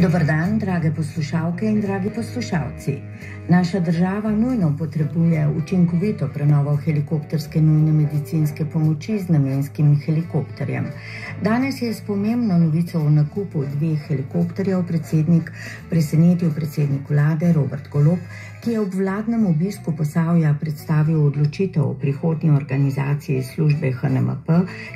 Dobar dan, drage poslušalke in dragi poslušalci. Naša država nujno potrebuje učinkovito prenovo helikopterske nujne medicinske pomoči z namenskim helikopterjem. Danes je s pomembno novico o nakupu dveh helikopterjev predsednik presenetil predsednik vlade Robert Golop, ki je ob vladnem obisku posavja predstavil odločitev o prihodnji organizaciji službe HNMP,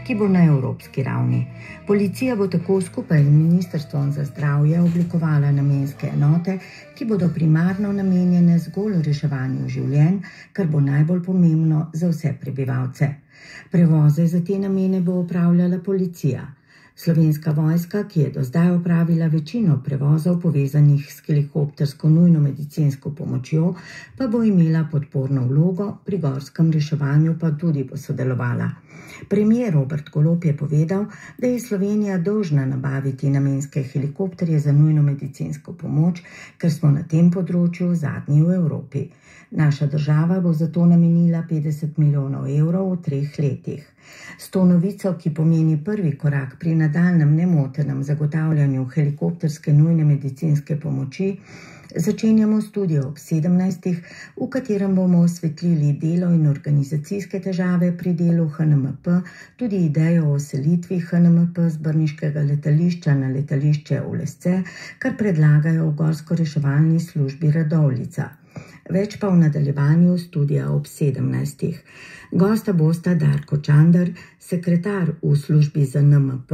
ki bo na evropski ravni. Policija bo tako skupaj z Ministrstvom za zdravje oblikovala namenske enote, ki bodo primarno namenjene zgolj reševanju življenj, kar bo najbolj pomembno za vse prebivalce. Prevoze za te namene bo upravljala policija. Slovenska vojska, ki je do zdaj opravila večino prevozov povezanih s helikoptersko nujno medicinsko pomočjo, pa bo imela podporno vlogo, pri gorskem reševanju pa tudi bo sodelovala. Premijer Robert Golop je povedal, da je Slovenija dolžna nabaviti namenske helikopterje za nujno medicinsko pomoč, ker smo na tem področju zadnji v Evropi. Naša država bo zato namenila 50 milijonov evrov v treh letih. S to novico, ki pomeni prvi korak pri nadaljem nemotenem zagotavljanju helikopterske nujne medicinske pomoči, začenjamo studio ob 17. v katerem bomo osvetlili delo in organizacijske težave pri delu HNMP, tudi idejo o selitvi HNMP z brniškega letališča na letališče Olesce, kar predlagajo v gorsko reševalni službi Radovlica. Več pa v nadaljevanju studija ob 17. Gosta bosta Darko Čandar, sekretar v službi za NMP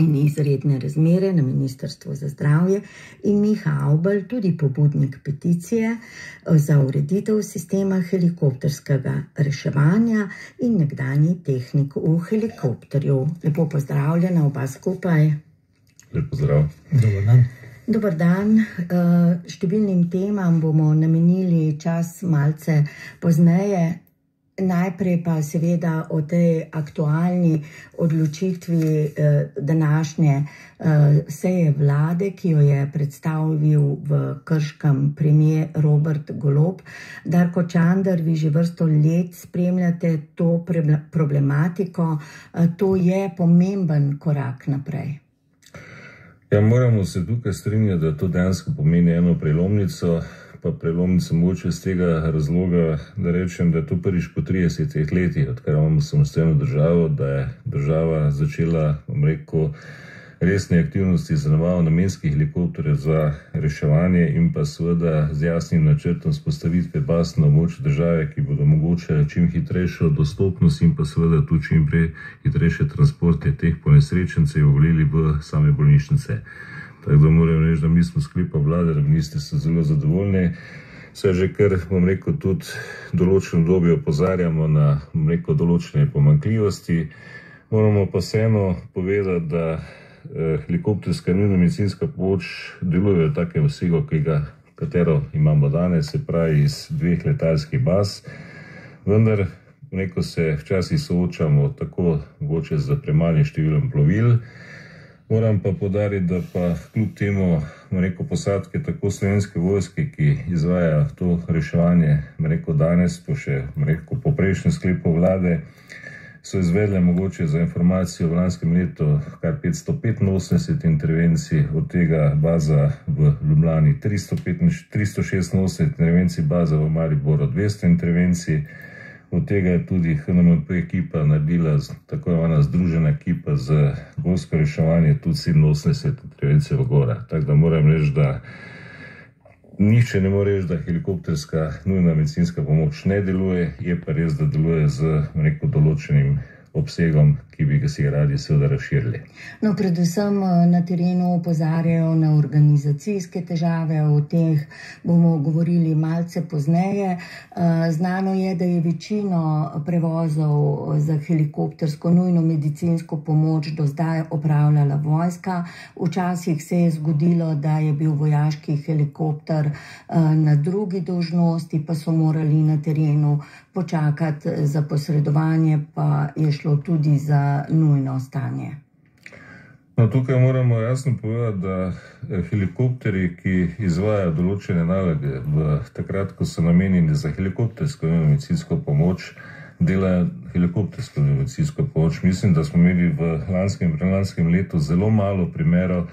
in izredne razmere na Ministrstvu za zdravje, in Miha Aubel, tudi pobudnik peticije eh, za ureditev sistema helikopterskega reševanja in nekdani tehnik v helikopterju. Lepo pozdravljena oba skupaj. Lepo zdrav. Dobar dan. Dobar dan. Eh, številnim temam bomo namenili čas malce pozneje. Najprej pa seveda o tej aktualni odločitvi eh, današnje eh, seje vlade, ki jo je predstavil v Krškem premijer Robert Golob. Darko Čandar, vi že vrsto let spremljate to problematiko. To je pomemben korak naprej. Ja, moramo se tukaj strinjati, da to dejansko pomeni eno prelomnico pa prelomnica moče iz tega razloga, da rečem, da je to prvič po 30 letih, odkar imamo samostojno državo, da je država začela, bom rekel, resne aktivnosti za nabavo namenskih helikopterjev za reševanje in pa seveda z jasnim načrtom spostavitve baz na območju države, ki bodo omogočile čim hitrejšo dostopnost in pa seveda tudi čim prej hitrejše transporte teh ponesrečencev volili v same bolnišnice. Tako da moram reči, da mi smo sklepa vlade, da ministri so zelo zadovoljni. Vse že kar, bom rekel, tudi določeno dobje opozarjamo na, bom rekel, določene pomankljivosti. Moramo pa vseeno povedati, da helikopterska nujna medicinska pomoč deluje v takem vsegu, ki ga, katero imamo danes, se pravi iz dveh letalskih baz. Vendar, neko se včasih soočamo tako mogoče z premalim številom plovil. Moram pa podariti, da pa kljub temu, reko posadke, tako slovenske vojske, ki izvaja to reševanje, reko danes, pa še reko po prejšnjem sklepu vlade, so izvedle mogoče za informacijo v lanskem letu kar 585 intervencij, od tega baza v Ljubljani 386 intervencij, baza v Mariboru 200 intervencij. Od tega je tudi HNMP ekipa naredila, tako imenovana združena ekipa za gorsko reševanje, tudi 87 intervencij v gora. Tako da moram reči, da nihče ne more reči, da helikopterska nujna medicinska pomoč ne deluje, je pa res, da deluje z neko določenim obsegom, ki bi ga si radi seveda razširili. No, predvsem eh, na terenu opozarjajo na organizacijske težave, o teh bomo govorili malce pozneje. Eh, znano je, da je večino prevozov za helikoptersko nujno medicinsko pomoč do zdaj opravljala vojska. Včasih se je zgodilo, da je bil vojaški helikopter eh, na drugi dožnosti, pa so morali na terenu počakati za posredovanje, pa je šlo tudi za nujno stanje. No, tukaj moramo jasno povedati, da eh, helikopteri, ki izvajajo določene naloge, takrat, ko so namenjeni za helikoptersko in medicinsko pomoč, dela helikoptersko medicinsko pomoč. Mislim, da smo imeli v lanskem in prelanskem letu zelo malo primerov,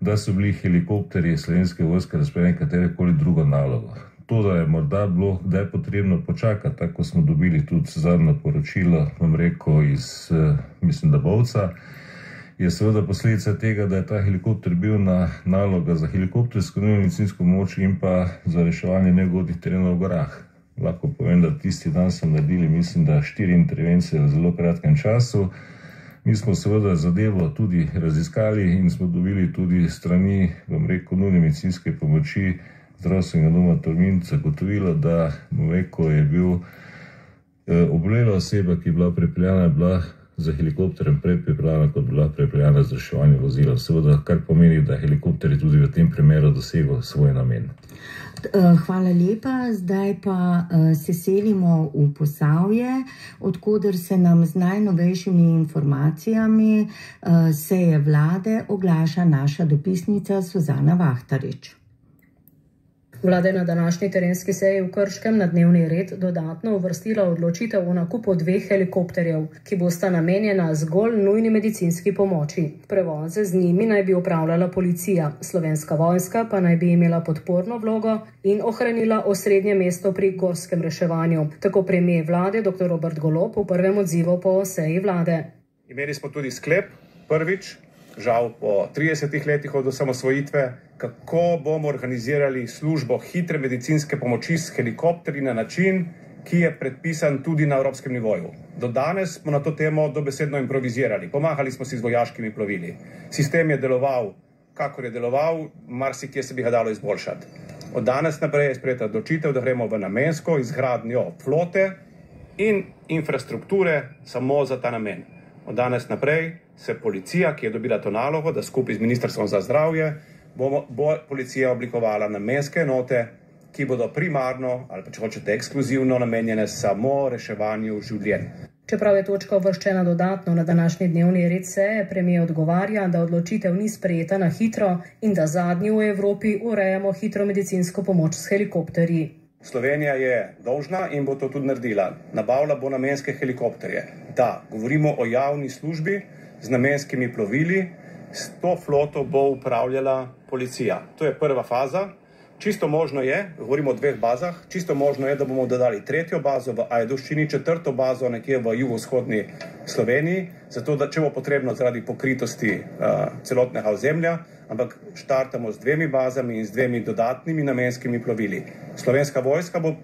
da so bili helikopterji slovenske vojske razpeljani katere koli drugo nalogo. To, da je morda bilo kdaj potrebno počakati, tako smo dobili tudi zadnjo poročilo, vam rekel, iz, eh, mislim, da Bovca, je seveda posledica tega, da je ta helikopter bil na naloga za helikoptersko medicinsko pomoč in pa za reševanje negodnih terenov v gorah lahko povem, da tisti dan smo naredili, mislim, da štiri intervencije v zelo kratkem času. Mi smo seveda zadevo tudi raziskali in smo dobili tudi strani, bom rekel, nujne medicinske pomoči zdravstvenega doma Tolmin zagotovilo, da, rekel, je bil eh, obolela oseba, ki je bila pripeljana, bila za helikopterjem prej pripeljana, kot bila pripeljana z reševanjem vozila. Seveda, kar pomeni, da helikopter je tudi v tem primeru dosegel svoj namen. Eh, hvala lepa. Zdaj pa uh, se selimo v Posavje, odkuder se nam z najnovejšimi informacijami uh, seje vlade oglaša naša dopisnica Suzana Vahtarič. Vlada je na današnji terenski seji v Krškem na dnevni red dodatno uvrstila odločitev o nakupu dveh helikopterjev, ki bosta namenjena zgolj nujni medicinski pomoči. Prevoze z njimi naj bi upravljala policija, slovenska vojska pa naj bi imela podporno vlogo in ohranila osrednje mesto pri gorskem reševanju. Tako premije vlade dr. Robert Golop v prvem odzivu po seji vlade. Imeli smo tudi sklep prvič, žal po 30 letih od osamosvojitve kako bomo organizirali službo hitre medicinske pomoči s helikopterji na način, ki je predpisan tudi na evropskem nivoju. Do danes smo na to temo dobesedno improvizirali, pomagali smo si z vojaškimi plovili. Sistem je deloval, kakor je deloval, marsikje se bi ga dalo izboljšati. Od danes naprej je sprejeta odločitev, da gremo v namensko izgradnjo flote in infrastrukture samo za ta namen. Od danes naprej se policija, ki je dobila to nalogo, da skupaj z Ministrstvom za zdravje bo, bo policija oblikovala namenske enote, ki bodo primarno ali pa če hočete ekskluzivno namenjene samo reševanju življenj. Čeprav je točka uvrščena dodatno na današnji dnevni red seje, premijer odgovarja, da odločitev ni sprejeta na hitro in da zadnji v Evropi urejamo hitro medicinsko pomoč s helikopterji. Slovenija je dolžna in bo to tudi naredila. Nabavila bo namenske helikopterje. Da, govorimo o javni službi z namenskimi plovili, s to floto bo upravljala policija. To je prva faza. Čisto možno je, govorimo o dveh bazah, čisto možno je, da bomo dodali tretjo bazo v Ajduščini, četrto bazo nekje v jugovzhodni Sloveniji, zato da če bo potrebno zaradi pokritosti uh, celotnega ozemlja, ampak štartamo z dvemi bazami in z dvemi dodatnimi namenskimi plovili. Slovenska vojska bo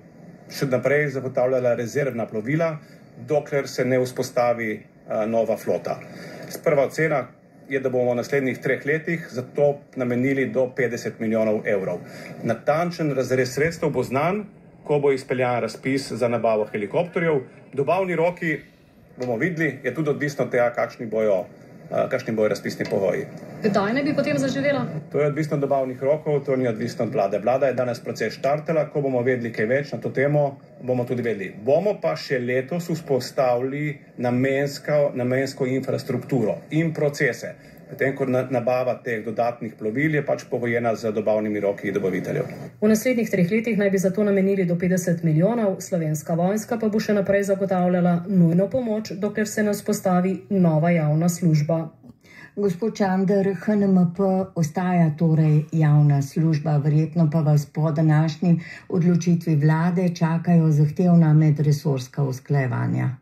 še naprej zagotavljala rezervna plovila, dokler se ne vzpostavi uh, nova flota. Sprva ocena, je, da bomo v naslednjih treh letih za to namenili do 50 milijonov evrov. Natančen razrez sredstev bo znan, ko bo izpeljan razpis za nabavo helikopterjev. Dobavni roki bomo videli, je tudi odvisno od tega, kakšni bojo kakšni bojo razpisni pogoji. Kdaj ne bi potem zaživela? To je odvisno od dobavnih rokov, to ni odvisno od vlade. Vlada je danes proces štartela, ko bomo vedeli kaj več na to temo, bomo tudi vedeli. Bomo pa še letos vzpostavili namensko, namensko infrastrukturo in procese. Potem, ko nabava teh dodatnih plovil je pač pogojena z dobavnimi roki dobaviteljev. V naslednjih treh letih naj bi za to namenili do 50 milijonov, slovenska vojska pa bo še naprej zagotavljala nujno pomoč, dokler se ne vzpostavi nova javna služba. Gospod Čander, HNMP ostaja torej javna služba, verjetno pa vas po današnji odločitvi vlade čakajo zahtevna medresorska usklajevanja.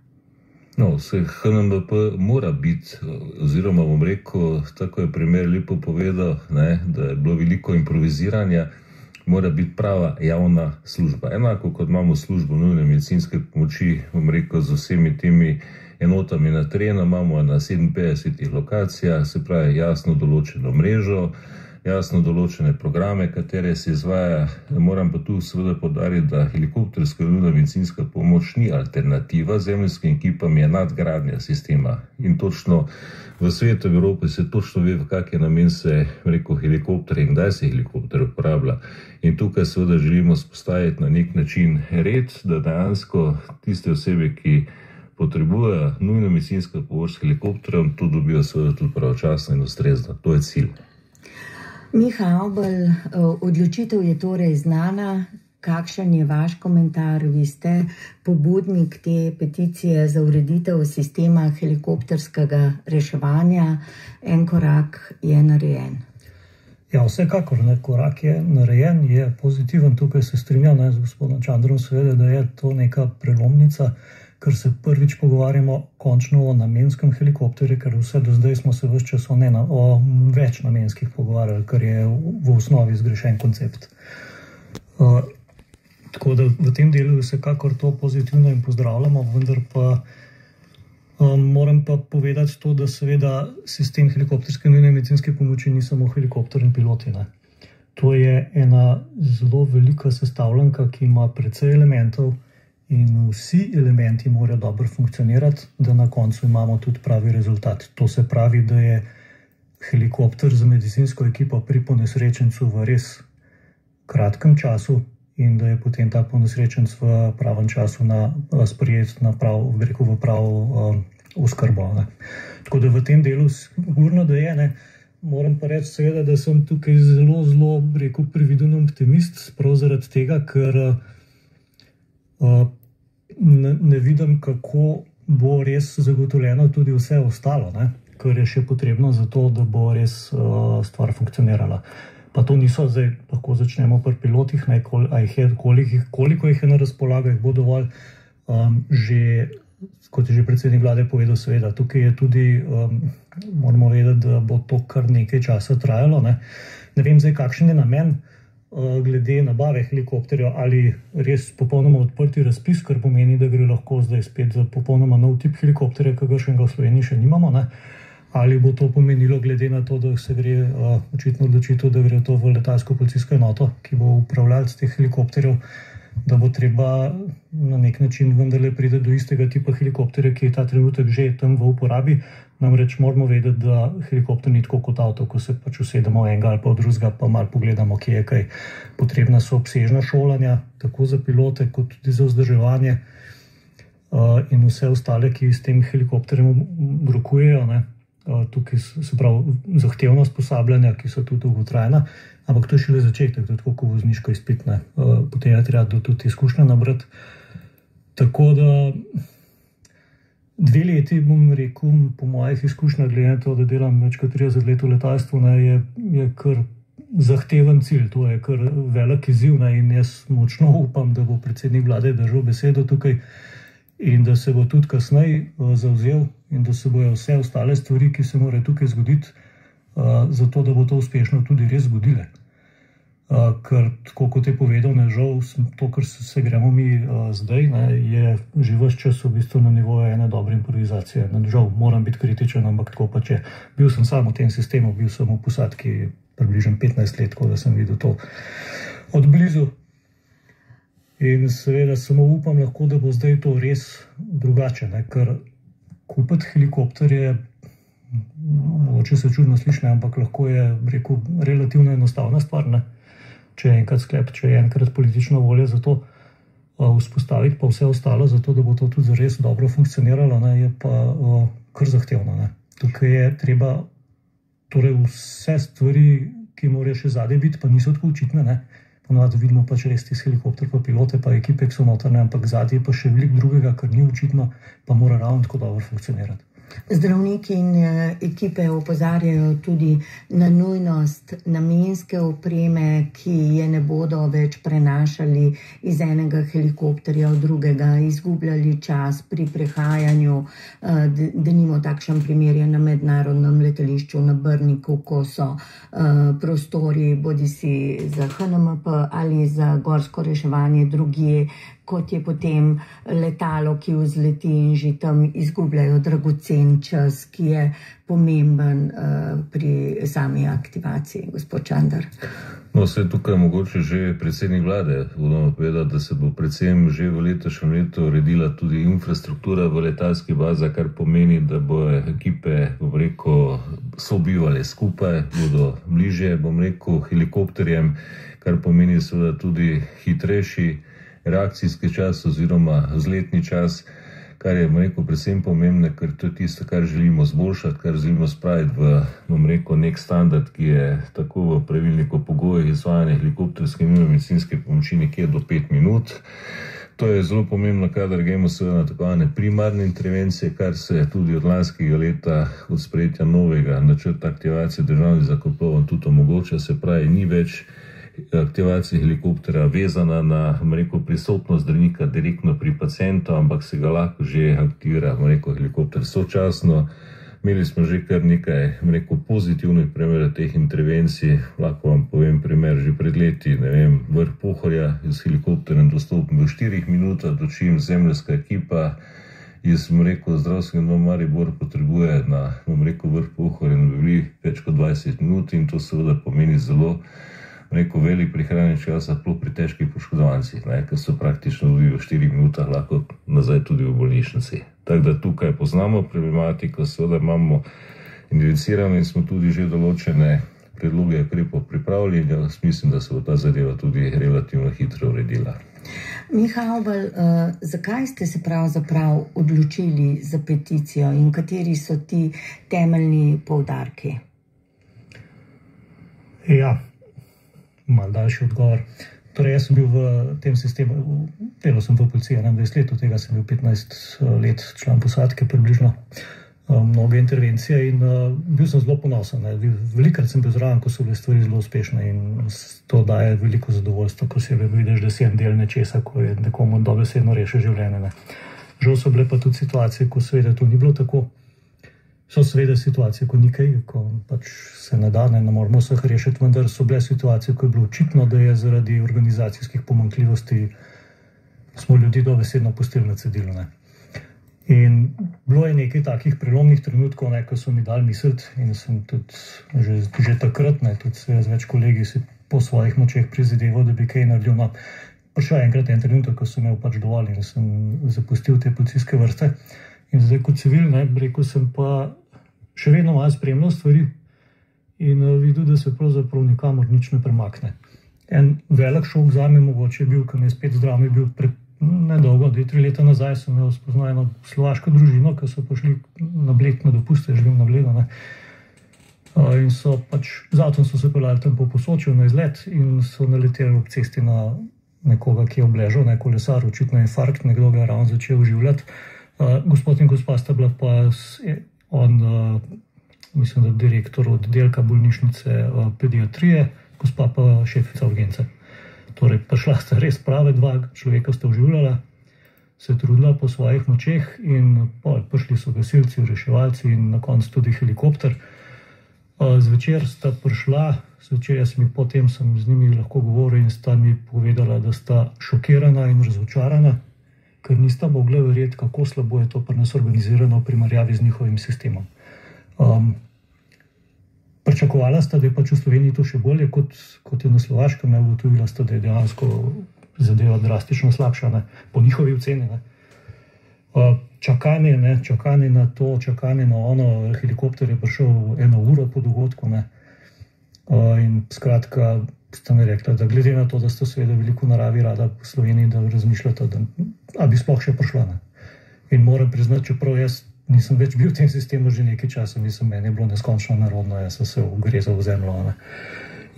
No, vse HNMP mora biti, oziroma bom rekel, tako je primer lepo povedal, ne, da je bilo veliko improviziranja, mora biti prava javna služba. Enako kot imamo službo nujne medicinske pomoči, bom rekel, z vsemi temi enotami na terenu, imamo na 57 lokacijah, se pravi jasno določeno mrežo jasno določene programe, katere se izvaja. Moram pa tu seveda podariti, da helikopterska nujna medicinska pomoč ni alternativa zemljskim ekipam, je nadgradnja sistema. In točno v svetu Evrope se točno ve, v kak je namen se reko helikopter in kdaj se helikopter uporablja. In tukaj seveda želimo spostaviti na nek način red, da dejansko tiste osebe, ki potrebujejo nujno medicinsko pomoč s helikopterom, to dobijo seveda tudi pravočasno in ustrezno. To je cilj. Miha Abel, eh, odločitev je torej znana, kakšen je vaš komentar? Vi ste pobudnik te peticije za ureditev sistema helikopterskega reševanja. En korak je narejen. Ja, vsekakor, ne, korak je narejen, je pozitiven. Tukaj se strinjam ne, z gospodom Čandrom, seveda, da je to neka prelomnica, ker se prvič pogovarjamo končno o namenskem helikopterju, ker vse do zdaj smo se vse čas o, ne, o več namenskih pogovarjali, kar je v, osnovi zgrešen koncept. Uh, tako da v tem delu je vsekakor to pozitivno in pozdravljamo, vendar pa. Um, moram pa povedati to, da seveda sistem helikopterske nujne medicinske pomoči ni samo helikopter in piloti. Ne. To je ena zelo velika sestavljanka, ki ima precej elementov in vsi elementi morajo dobro funkcionirati, da na koncu imamo tudi pravi rezultat. To se pravi, da je helikopter za medicinsko ekipo pri ponesrečencu v res kratkem času in da je potem ta ponesrečenc v pravem času na, sprijet na prav, rekel, v prav um, oskrbo. Ne. Tako da v tem delu, sigurno, da je. Ne. Moram pa reči, seveda, da sem tukaj zelo, zelo, rekel, previden optimist, prav zaradi tega, ker uh, ne, ne vidim, kako bo res zagotovljeno tudi vse ostalo, ne, kar je še potrebno za to, da bo res uh, stvar funkcionirala. Pa to niso zdaj, lahko začnemo pri pilotih, ne, kol, je, koliko, koliko jih je na razpolago, jih bo dovolj. Um, že kot je že predsednik vlade povedal, seveda, tukaj je tudi, um, moramo vedeti, da bo to kar nekaj časa trajalo. Ne, ne vem zdaj, kakšen je namen uh, glede nabave helikopterjev ali res popolnoma odprti razpis, kar pomeni, da gre lahko zdaj spet za popolnoma nov tip helikopterja, ga še v Sloveniji še nimamo. Ne. Ali bo to pomenilo, glede na to, da se gre uh, očitno odločitev, da gre to v letalsko policijsko enoto, ki bo upravljalec teh helikopterjev da bo treba na nek način vendarle priti do istega tipa helikopterja, ki je ta trenutek že tam v uporabi. Namreč moramo vedeti, da helikopter ni tako kot avto, ko se pač usedemo enega ali pa drugega, pa malo pogledamo, kje je kaj. Potrebna so obsežna šolanja, tako za pilote, kot tudi za vzdrževanje uh, in vse ostale, ki s tem helikopterjem rokujejo. Uh, tukaj se pravi zahtevna usposabljanja, ki so tudi dolgotrajna. Ampak to je šele začetek, to je tako kot vozniško izpitne, uh, potem je treba tudi izkušnje nabrati. Tako da dve leti, bom rekel, po mojih izkušnjah, glede na to, da delam več kot 30 let v letalstvu, ne, je, je kar zahteven cilj, to je kar velik izziv. Ne, in jaz močno upam, da bo predsednik vlade držal besedo tukaj in da se bo tudi kasneje uh, zauzel in da se bojo vse ostale stvari, ki se morajo tukaj zgoditi. Eh, zato da bo to uspešno tudi res zgodilo. Uh, ker, tako kot je povedal, ne, žal, to, kar se, se gremo mi uh, zdaj, ne, je že vse čas v bistvu na nivoju ene dobre improvizacije. Ne, žal, moram biti kritičen, ampak tako pa če. Bil sem sam v tem sistemu, bil sem v posadki približno 15 let, tako da sem videl to od blizu. In seveda samo upam, lahko, da bo zdaj to res drugače, ne, ker kupiti helikopter je mogoče se čudno sliši, ampak lahko je rekel, relativno enostavna stvar. Ne? Če je enkrat sklep, če je enkrat politična volja za to vzpostaviti, pa vse ostalo, zato da bo to tudi res dobro funkcioniralo, ne? je pa uh, kar zahtevno. Ne? Tukaj je treba torej vse stvari, ki morajo še zadaj biti, pa niso tako očitne. Ponovadi vidimo pač res ti helikopter, pa pilote, pa ekipe, ki so notrne, ampak zadaj je pa še veliko drugega, kar ni očitno, pa mora ravno tako dobro funkcionirati. Zdravniki in eh, ekipe opozarjajo tudi na nujnost namenske opreme, ki je ne bodo več prenašali iz enega helikopterja v drugega, izgubljali čas pri prehajanju. Eh, da nimo takšen primer je na mednarodnem letališču na Brniku, ko so eh, prostori bodi si za HNMP ali za gorsko reševanje drugje kot je potem letalo, ki vzleti in že tam izgubljajo dragocen čas, ki je pomemben uh, pri sami aktivaciji, gospod Čandar. No, vse tukaj mogoče že predsednik vlade vodoma povedal, da se bo predvsem že v letošnjem letu uredila tudi infrastruktura v letalski bazi, kar pomeni, da bo ekipe, bom rekel, sobivali skupaj, bodo bliže, bom rekel, helikopterjem, kar pomeni seveda tudi hitrejši reakcijski čas oziroma vzletni čas, kar je rekel, predvsem pomembno, ker to je tisto, kar želimo zboljšati, kar želimo spraviti v rekel, nek standard, ki je tako v pravilniku pogojih izvajanja helikopterske in medicinske pomoči nekje do 5 minut. To je zelo pomembno, kadar gremo seveda na tako imenovane primarne intervencije, kar se tudi od lanskega leta, od sprejetja novega načrta aktivacije državnih zakoplov tudi omogoča, se pravi, ni več aktivacija helikoptera vezana na rekel, prisotnost zdravnika direktno pri pacijentu, ampak se ga lahko že aktivira rekel, helikopter sočasno. Imeli smo že kar nekaj rekel, pozitivnih primerov teh intervencij. Lahko vam povem primer, že pred leti, ne vem, vrh pohorja z helikopterjem dostopni v 4 minutah, dočim zemljska ekipa iz rekel, zdravstvenega doma Maribor potrebuje na rekel, vrh pohorja in bi bili več kot 20 minut in to seveda pomeni zelo rekel, velik prihranek časa, sploh pri težkih poškodovancih, ki so praktično v 4 minutah lahko nazaj tudi v bolnišnici. Tako da tukaj poznamo problematiko, seveda imamo identificirane in smo tudi že določene predloge ukrepov pripravili. Jaz mislim, da se bo ta zadeva tudi relativno hitro uredila. Mihajl, uh, zakaj ste se pravzaprav odločili za peticijo in kateri so ti temeljni poudarki? Ja, malo daljši odgovor. Torej, jaz sem bil v tem sistemu, delal sem v policiji 21 let, od tega sem bil 15 eh, let član posadke, približno eh, mnoge intervencije in uh, bil sem zelo ponosen. Velikrat sem bil zraven, ko so bile stvari zelo uspešne in to daje veliko zadovoljstva, ko se vidiš, da si en del nečesa, ko je nekomu dobesedno rešil življenje. Ne. Žal so bile pa tudi situacije, ko seveda to ni bilo tako. So seveda situacije, ko nekaj, ko pač se ne da, ne, ne moramo vseh rešiti, vendar so bile situacije, ko je bilo očitno, da je zaradi organizacijskih pomankljivosti smo ljudi dobesedno pustili na cedilu. Ne. In bilo je nekaj takih prelomnih trenutkov, ne, ko so mi dali misliti, in sem tudi že, že takrat, ne, tudi z več kolegi, si po svojih močeh prizadeval, da bi kaj naredil. No, prišel je enkrat en trenutek, ko sem imel pač dovolj in sem zapustil te policijske vrste. In zdaj, kot civil, ne, rekel sem pa še vedno malo spremljal stvari in uh, videl, da se pravzaprav nikamor nič ne premakne. En velik šok za me mogoče je bil, ker me je spet zdrav, bil pred nedolgo, dve, tri leta nazaj, sem imel spoznaj eno slovaško družino, ki so prišli na bled na dopuste, živim na bledu. Uh, in so pač zato so se pelali tam po posočju na izlet in so naleteli ob cesti na nekoga, ki je obležal, neko lesar, očitno infarkt, nekdo ga je ravno začel življati. Uh, gospod in gospa sta bila pa on, uh, mislim, da je direktor oddelka bolnišnice uh, pediatrije, gospa pa šefica urgence. Torej, prišla sta res prave dva človeka, sta uživljala, se trudila po svojih močeh, in prišli so gasilci, reševalci in na koncu tudi helikopter. Uh, zvečer sta prišla, zvečer sem jih potem sem z njimi lahko govoril in sta mi povedala, da sta šokirana in razočarana ker nista mogla verjeti, kako slabo je to pri nas organizirano v primerjavi z njihovim sistemom. Um, Pričakovala sta, da je pač v Sloveniji to še bolje kot, kot je na Slovaškem, ne ugotovila sta, da je dejansko zadeva drastično slabša, ne, po njihovi oceni. Uh, čakanje, ne, čakanje na to, čakanje na ono, helikopter je prišel eno uro po dogodku. Ne, uh, in skratka, sta mi rekla, da glede na to, da sta seveda veliko naravi rada po Sloveniji, da razmišljata, da bi sploh še prišla. Ne. In moram priznati, čeprav jaz nisem več bil v tem sistemu že nekaj časa, nisem meni bilo neskončno narodno, jaz sem se ugrezal v zemljo. Ne.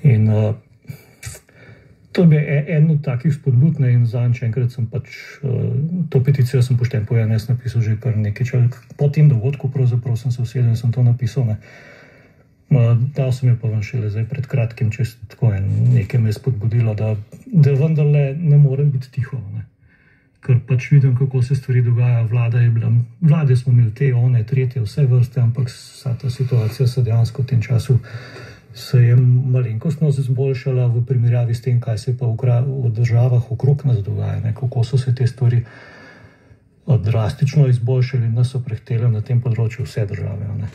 In uh, to je e, en od takih spodbud, ne, in za enkrat sem pač uh, to peticijo sem pošten povedal, jaz napisal že kar nekaj časa. Po tem dogodku pravzaprav sem se usedel in sem to napisal. Ne. Dal sem jo pa vam šele zdaj pred kratkim, če tako nekaj me spodbudilo, da, da vendarle ne morem biti tiho. Ne. Ker pač vidim, kako se stvari dogajajo. Vlada je bila, vlade smo imeli te, one, tretje, vse vrste, ampak vsa ta situacija se dejansko v tem času se je malenkostno izboljšala v primerjavi s tem, kaj se pa v, v državah okrog nas dogaja, ne. kako so se te stvari drastično izboljšale in nas so prehtele na tem področju vse države. Ne.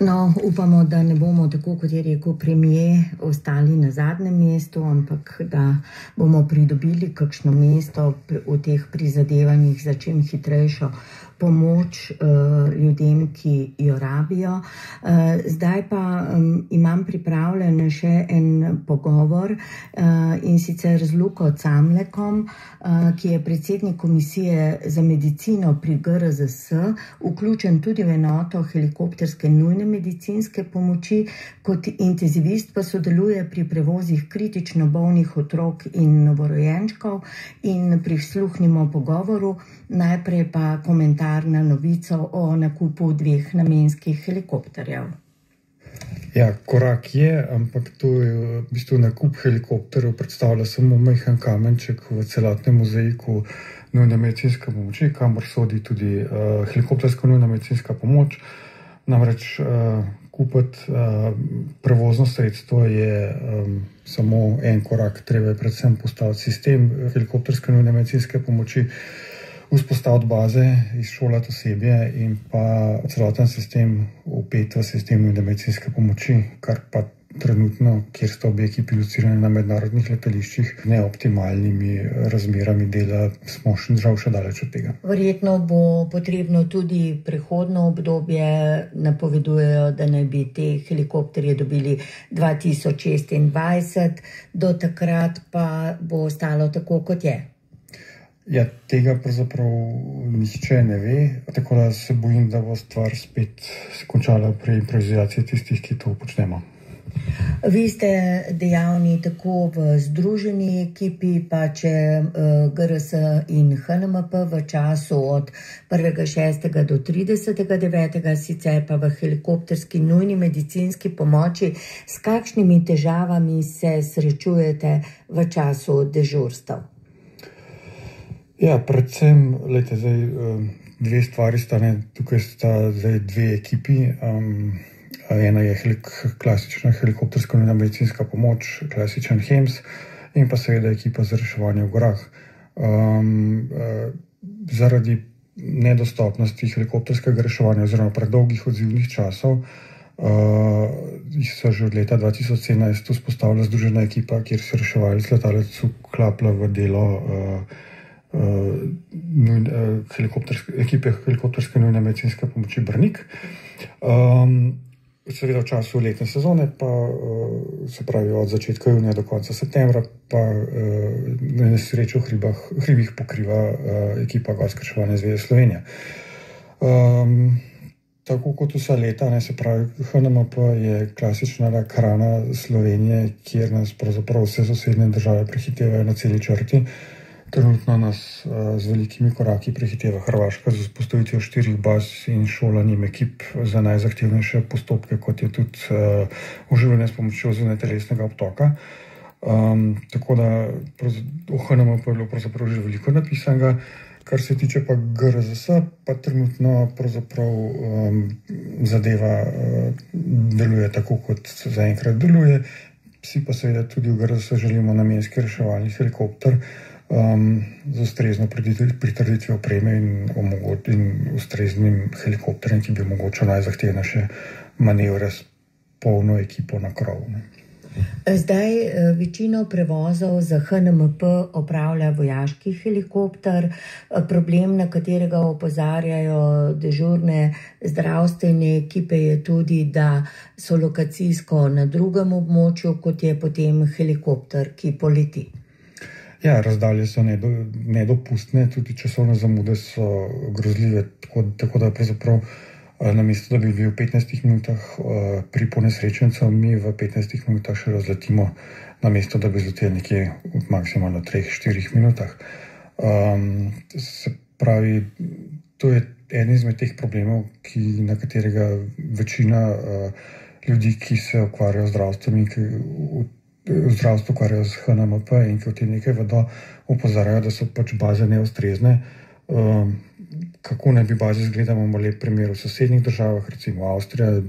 No, upamo, da ne bomo, tako kot je rekel premijer, ostali na zadnjem mestu, ampak da bomo pridobili kakšno mesto v teh prizadevanjih za čim hitrejšo pomoč uh, ljudem, ki jo rabijo. Uh, zdaj pa imam pripravljen še en pogovor uh, in sicer z Luko Camlekom, ki je predsednik komisije za medicino pri GRZS, vključen tudi v enoto helikopterske nujne medicinske pomoči, kot intenzivist pa sodeluje pri prevozih kritično bolnih otrok in novorojenčkov in prisluhnimo pogovoru, najprej pa komentar na novico o nakupu dveh namenskih helikopterjev. Ja, korak je, ampak to je v bistvu nakup helikopterjev, predstavlja samo majhen kamenček v celotnem mozaiku nujne medicinske pomoči, kamor sodi tudi uh, helikopterska nujna medicinska pomoč. Namreč uh, kupiti uh, prevozno sredstvo je um, samo en korak, treba je predvsem postaviti sistem helikopterske nujne medicinske pomoči. Uh, vzpostaviti baze, izšolati osebje in pa celoten sistem upeti v sistem nujne medicinske pomoči, kar pa trenutno, kjer sta obe ekipi locirani na mednarodnih letališčih, neoptimalnimi razmerami dela, smo še žal še daleč od tega. Verjetno bo potrebno tudi prehodno obdobje, napovedujejo, da naj bi te helikopterje dobili 2026, do takrat pa bo ostalo tako, kot je. Ja, tega pravzaprav nihče ne ve, tako da se bojim, da bo stvar spet končala pri improvizaciji tistih, ki to počnemo. Vi ste dejavni tako v združeni ekipi, pa če eh, GRS in HNMP v času od 1.6. do 30.9., sicer pa v helikopterski nujni medicinski pomoči, s kakšnimi težavami se srečujete v času dežurstva? Ja, predvsem lete, zdaj, dve stvari sta ne, tukaj sta zdaj dve ekipi. Um, ena je helik, klasična helikopterska nujna medicinska pomoč, klasičen HEMS, in pa seveda ekipa za reševanje v gorah. Um, zaradi nedostopnosti helikopterskega reševanja, oziroma predolgih odzivnih časov, uh, so že od leta 2017 vzpostavila združena ekipa, kjer so reševali letalec vklapla v delo. Uh, helikopterske, ekipe helikopterske nujne medicinske pomoči Brnik. Um, seveda v času letne sezone, pa uh, se pravi od začetka junija do konca septembra, pa na nesrečo v hribih pokriva ekipa Gorske reševanje Zveze Slovenije. Um, Tako kot vsa leta, ne se pravi, HNMP je klasična krana Slovenije, kjer nas pravzaprav vse sosednje države prehitevajo na celi črti. Uh, Trenutno nas uh, z velikimi koraki prehiteva Hrvaška z vzpostavitvijo štirih baz in šolanjem ekip za najzahtevnejše postopke, kot je tudi uh, uživanje s pomočjo zunaj telesnega obtoka. Um, tako da o HNM je bilo pravzaprav že veliko napisanega. Kar se tiče pa GRZS, pa trenutno um, zadeva uh, deluje tako, kot zaenkrat deluje. Vsi pa seveda tudi v GRZS želimo namenski reševalni helikopter um, z ustrezno pritrditvijo opreme in, in ustreznim helikopterjem, ki bi omogočal najzahtevnejše manevre s polno ekipo na krovu. Zdaj eh, večino prevozov za HNMP opravlja vojaški helikopter. Eh, problem, na katerega opozarjajo dežurne zdravstvene ekipe, je tudi, da so lokacijsko na drugem območju, kot je potem helikopter, ki poleti. Ja, razdalje so nedopustne, tudi časovne zamude so grozljive. Tako, tako da pravzaprav eh, na mesto, da bi bil v 15 minutah eh, pri ponesrečencu, mi v 15 minutah še razletimo, na mesto, da bi zleteli nekje v maksimalno 3-4 minutah. Um, se pravi, to je en izmed teh problemov, ki, na katerega večina uh, ljudi, ki se ukvarjajo z zdravstvom in ki v v zdravstvu ukvarjajo z HNMP in ki o tem nekaj vedo, opozarjajo, da so pač baze neustrezne. Um, kako naj bi baze izgledali, imamo lep primer v sosednjih državah, recimo Avstrija,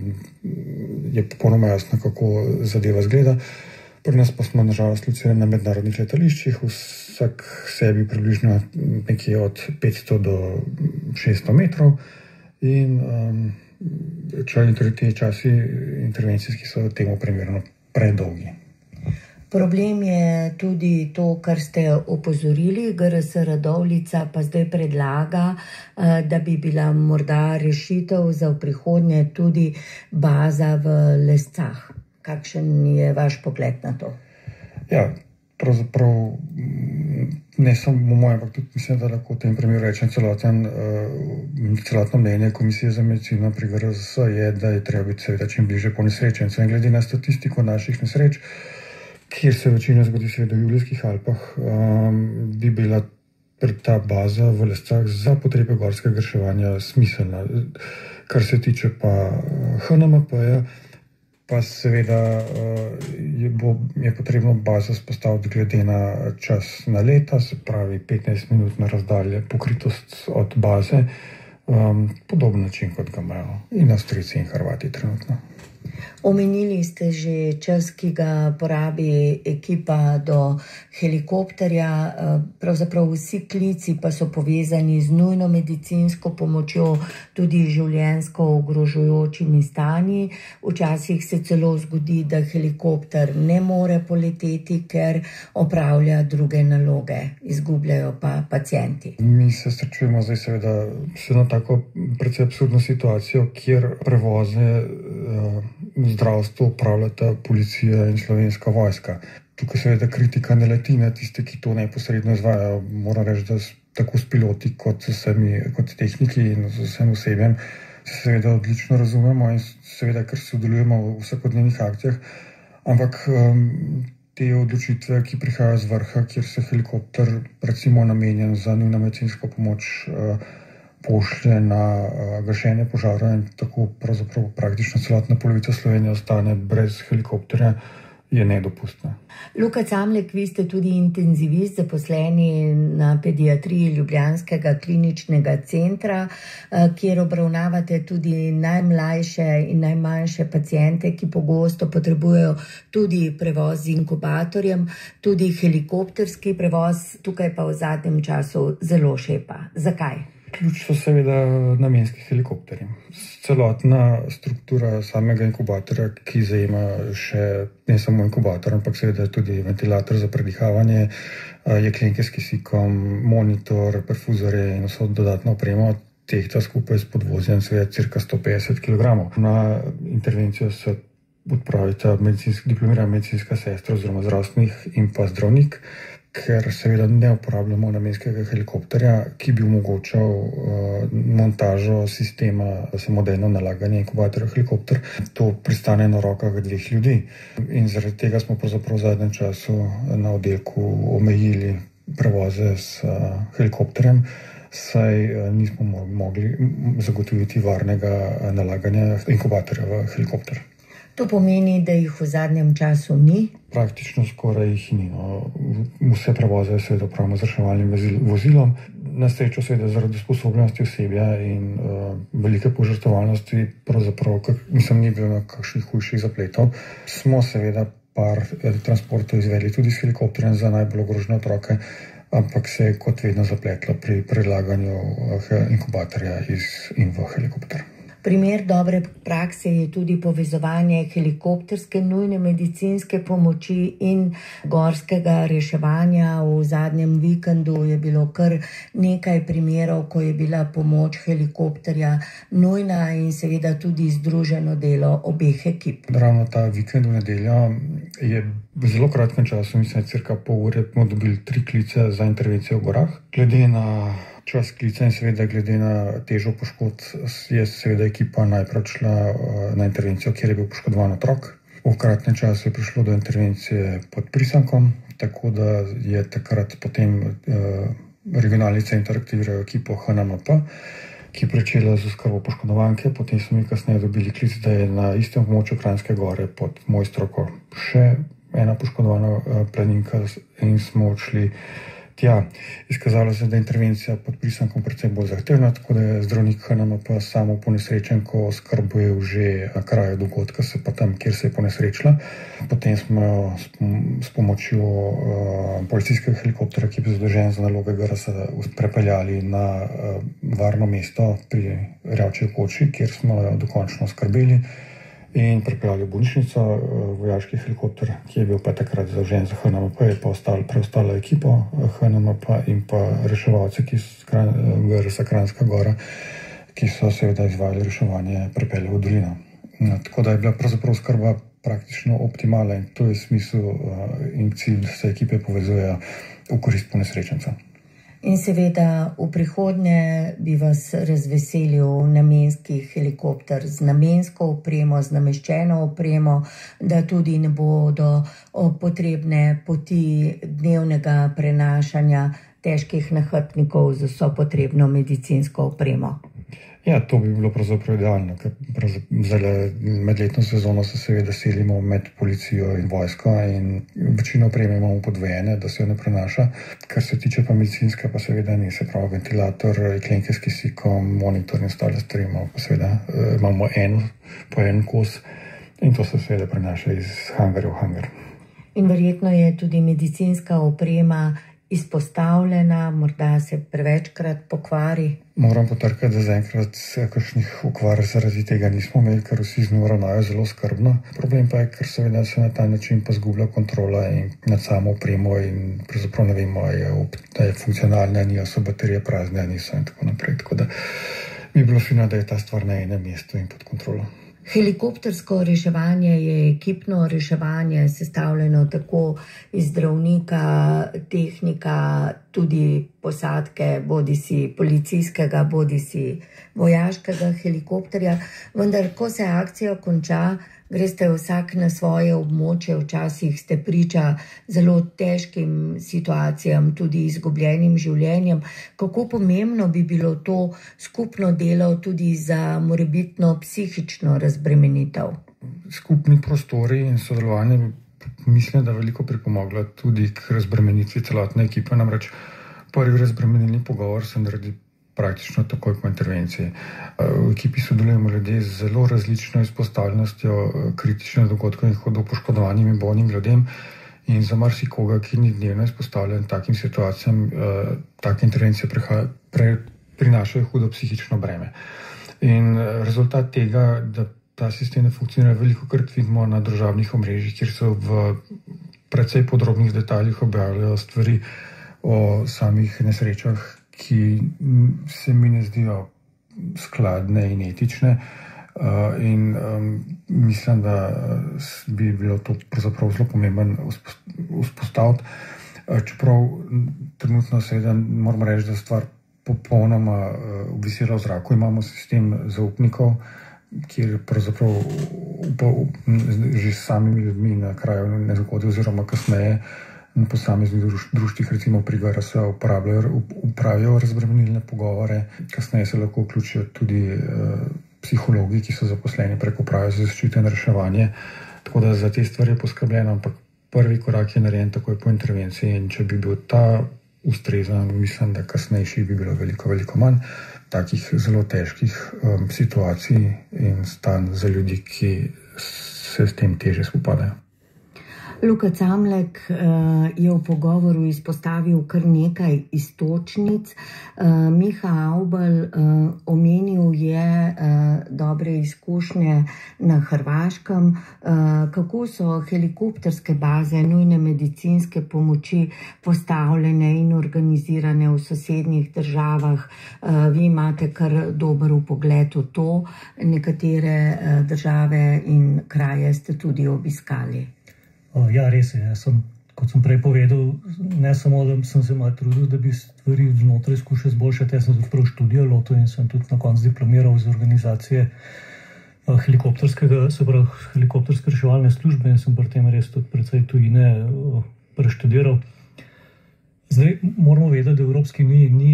je popolnoma jasno, kako zadeva izgleda. Pri nas pa smo nažalost locirani na mednarodnih letališčih, vsak sebi približno nekje od 500 do 600 metrov. In um, Ti časi intervencijski so temu primerno predolgi. Problem je tudi to, kar ste opozorili, GRS Radovlica pa zdaj predlaga, eh, da bi bila morda rešitev za prihodnje tudi baza v lescah. Kakšen je vaš pogled na to? Ja, pravzaprav mm, ne samo moj, ampak tudi mislim, da lahko v tem primeru rečem celoten, uh, celotno mnenje Komisije za medicino pri GRS je, da je treba biti seveda čim bliže po nesrečencu. In glede na statistiko naših nesreč, kjer se večina zgodi seveda v Julijskih Alpah, um, bi bila ta baza v lescah za potrebe gorskega reševanja smiselna. Kar se tiče pa HNMP-ja, pa seveda uh, je, bo, je potrebno bazo spostaviti glede na čas na leta, se pravi 15 minut na razdalje, pokritost od baze, um, podoben način kot ga imajo in Avstrijci in Hrvati trenutno. Omenili ste že čas, ki ga porabi ekipa do helikopterja. Eh, pravzaprav vsi klici pa so povezani z nujno medicinsko pomočjo, tudi življensko ogrožujočimi stanji. Včasih se celo zgodi, da helikopter ne more poleteti, ker opravlja druge naloge, izgubljajo pa pacijenti. Mi se srečujemo zdaj seveda s eno tako precej absurdno situacijo, kjer prevoze. Uh, v zdravstvu upravljata policija in slovenska vojska. Tukaj seveda kritika ne leti na tiste, ki to neposredno izvajo. Moram reči, da tako s piloti, kot s vsemi, kot tehniki in z vsem osebjem, se seveda odlično razumemo in seveda, ker sodelujemo v vsakodnevnih akcijah. Ampak um, te odločitve, ki prihajajo z vrha, kjer se helikopter, recimo, namenjen za nujno medicinsko pomoč. Uh, pošlje na uh, gašenje požara in tako praktično celotna polovica Slovenije ostane brez helikopterja, je nedopustno. Luka Camlek, vi ste tudi intenzivist, zaposleni na pediatriji Ljubljanskega kliničnega centra, uh, kjer obravnavate tudi najmlajše in najmanjše pacijente, ki pogosto potrebujejo tudi prevoz z inkubatorjem, tudi helikopterski prevoz, tukaj pa v zadnjem času zelo šepa. Zakaj? Ključ so seveda namenski helikopterji. Celotna struktura samega inkubatorja, ki zajema še ne samo inkubator, ampak seveda tudi ventilator za predihavanje, jeklenke s kisikom, monitor, perfuzore in vso dodatno opremo, tehta skupaj s podvozjem seveda cirka 150 kg. Na intervencijo se odpravita medicinsk, diplomirana medicinska sestra oziroma zdravstvenik in pa zdravnik ker seveda ne uporabljamo namenskega helikopterja, ki bi omogočal uh, montažo sistema samodejno nalaganje inkubatorja helikopter. To pristane na rokah dveh ljudi. In zaradi tega smo pravzaprav v zadnjem času na oddelku omejili prevoze s uh, helikopterjem. Saj uh, nismo mogli zagotoviti varnega nalaganja inkubatorja v helikopter. To pomeni, da jih v zadnjem času ni? Praktično skoraj jih ni. No. Vse prevoze seveda upravljamo z reševalnim vozilom. Na srečo, seveda zaradi sposobnosti osebja in uh, velike požrtovalnosti, pravzaprav kak, mislim, ni bilo kakšnih hujših zapletov. Smo seveda par eh, transportov izvedli tudi s helikopterjem za najbolj ogrožene otroke, ampak se je kot vedno zapletlo pri prelaganju uh, inkubatorja iz in v helikopter. Primer dobre prakse je tudi povezovanje helikopterske nujne medicinske pomoči in gorskega reševanja. V zadnjem vikendu je bilo kar nekaj primerov, ko je bila pomoč helikopterja nujna in seveda tudi združeno delo obeh ekip. Ravno ta vikend v nedeljo je v zelo kratkem času, mislim, cirka pol ure, smo dobili tri klice za intervencijo v gorah. Čas klica in seveda glede na težo poškodb, je seveda ekipa najprej šla eh, na intervencijo, kjer je bil poškodovan otrok. V kratkem času je prišlo do intervencije pod prisankom, tako da je takrat potem eh, regionalni center aktiviral ekipo HNMP, ki je začela z oskrbo poškodovanke. Potem smo mi kasneje dobili klic, da je na istem območju Kranjske gore pod moj stroko še ena poškodovana eh, planinka in smo odšli tja. Izkazalo se je, da je intervencija pod prisankom precej bolj zahtevna, tako da je zdravnik HNMP samo ponesrečen, ko skrbuje že kraj dogodka, se pa tam, kjer se je ponesrečila. Potem smo jo s pomočjo uh, policijskega helikoptera, ki je bil zadolžen za naloge GRS, prepeljali na uh, varno mesto pri Rjavči koči, kjer smo jo dokončno skrbeli in pripeljali v bolnišnico. Eh, vojaški helikopter, ki je bil pa takrat zaužen za HNMP, je pa ostal preostala ekipa HNMP eh, in pa reševalci, ki so iz eh, Kranjska gora, ki so seveda izvajali reševanje, pripeljali v dolino. No, tako da je bila pravzaprav skrba praktično optimalna in to je smisel in cilj, da se ekipe povezujejo v korist ponesrečencev. In seveda v prihodnje bi vas razveselil namenski helikopter z namensko opremo, z nameščeno opremo, da tudi ne bodo potrebne poti dnevnega prenašanja težkih nahrbnikov z vso potrebno medicinsko opremo. Ja, to bi bilo pravzaprav idealno, ker med letno sezono se seveda selimo med policijo in vojsko in večino opreme imamo podvojene, da se jo ne prenaša. Kar se tiče pa medicinske, pa seveda ni, se pravi ventilator, klenke s kisikom, monitor in ostale stvari imamo, pa seveda eh, imamo en, po en kos in to se seveda prenaša iz hangarja v hangar. In verjetno je tudi medicinska oprema izpostavljena, morda se prevečkrat pokvari. Moram potrkati, da zaenkrat kakšnih okvar zaradi tega nismo imeli, ker vsi z njim ravnajo zelo skrbno. Problem pa je, ker seveda se na ta način pa zgublja kontrola nad samo opremo in pravzaprav ne vemo, da je funkcionalna, nijo so baterije prazne, niso in tako naprej. Tako da bi bilo fino, da je ta stvar na enem mestu in pod kontrolo. Helikoptersko reševanje je ekipno reševanje, sestavljeno tako iz zdravnika, tehnika, tudi posadke, bodi si policijskega, bodi si vojaškega helikopterja. Vendar, ko se akcija konča, greste vsak na svoje območje, včasih ste priča zelo težkim situacijam, tudi izgubljenim življenjem. Kako pomembno bi bilo to skupno delo tudi za morebitno psihično razbremenitev? Skupni prostori in sodelovanje mislim, da veliko pripomogla tudi k razbremenitvi celotne ekipe. Namreč prvi razbremenilni pogovor se naredi praktično takoj po intervenciji. V ekipi sodelujemo ljudje z zelo različno izpostavljenostjo kritičnih dogodkov in hodov poškodovanim in bolnim ljudem. In za marsikoga, ki ni dnevno izpostavljen takim situacijam, take intervencije pre, prinašajo hudo psihično breme. In rezultat tega, da ta sistem ne funkcionira, veliko krat vidimo na državnih omrežjih, kjer so v precej podrobnih detaljih objavljajo stvari o samih nesrečah, ki se mi ne zdijo skladne in etične. Uh, in um, mislim, da bi bilo to pravzaprav zelo pomembno vzpostaviti. Uh, čeprav trenutno seveda moramo reči, da stvar popolnoma uh, visela v zraku, imamo sistem zaupnikov, kjer pravzaprav upa, up, že s samimi ljudmi na kraju nezgode oziroma kasneje uh, posameznih društvih, recimo pri GRS, upravijo razbremenilne pogovore, kasneje se lahko vključijo tudi uh, psihologi, ki so zaposleni preko prave za zaščito in reševanje. Tako da za te stvari je poskrbljeno, ampak prvi korak je narejen takoj po intervenciji in če bi bil ta ustrezen, mislim, da kasnejših bi bilo veliko, veliko manj takih zelo težkih um, situacij in stanj za ljudi, ki se s tem teže spopadajo. Luka Camlek uh, je v pogovoru izpostavil kar nekaj istočnic. Uh, Miha Aubel uh, omenil je uh, dobre izkušnje na Hrvaškem, uh, kako so helikopterske baze nujne medicinske pomoči postavljene in organizirane v sosednjih državah. Uh, vi imate kar dober pogled v to, nekatere uh, države in kraje ste tudi obiskali. Ja, res je. Sem, kot sem prej povedal, ne samo, da sem se malo trudil, da bi stvari znotraj skušal izboljšati, jaz sem tudi prav študijo loto in sem tudi na koncu diplomiral iz organizacije helikopterskega, se pravi, helikopterske reševalne službe in sem pri tem res tudi precej tujine preštudiral. Zdaj moramo vedeti, da v Evropski uniji ni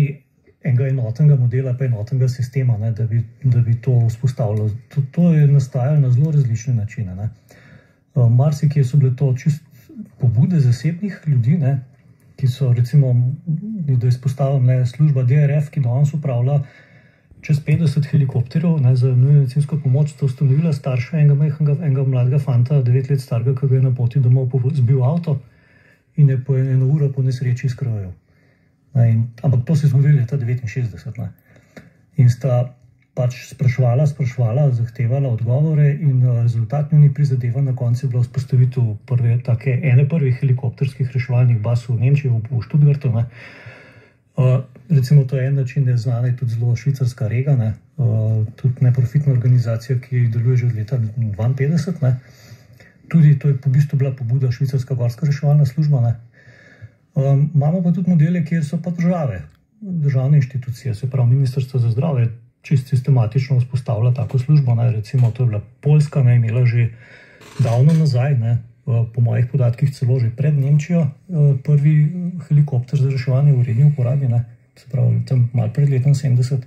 enega enotnega modela, pa enotnega sistema, ne, da, bi, da bi to vzpostavilo. To, to je nastajalo na zelo različne načine. Ne. Uh, marsikje so bile to čist pobude zasebnih ljudi, ne, ki so, recimo, da izpostavim, ne, služba DRF, ki danes upravlja čez 50 helikopterjev ne, za nujno medicinsko pomoč, to ustanovila starša enega, enega, enega mladega fanta, devet let starega, ki ga je na poti domov zbil avto in je po eno uro po nesreči skrajal. Ampak to se je zgodilo leta 69. Ne. In sta pač sprašvala, sprašvala, zahtevala odgovore, in eh, rezultat njihovih prizadevanj na koncu je bila vzpostavitev prve, take, ene prvih helikopterskih reševalnih baz v Nemčiji, v, v Študgartu. Uh, recimo, to je en način, da je znana tudi zelo švicarska rega, ne? Uh, tudi neprofitna organizacija, ki deluje že od leta 1952. Ne? Tudi to je po bistvu bila pobuda švicarska gorska reševalna služba. Um, imamo pa tudi modele, kjer so pa države, državne inštitucije, se pravi Ministrstvo za zdravje, čist sistematično vzpostavlja tako službo. Ne, recimo, to je bila Poljska, ne imela že davno nazaj, ne, po mojih podatkih, celo že pred Nemčijo, e, prvi helikopter za reševanje v redni uporabi, ne, se pravi, tam malo pred letom 70.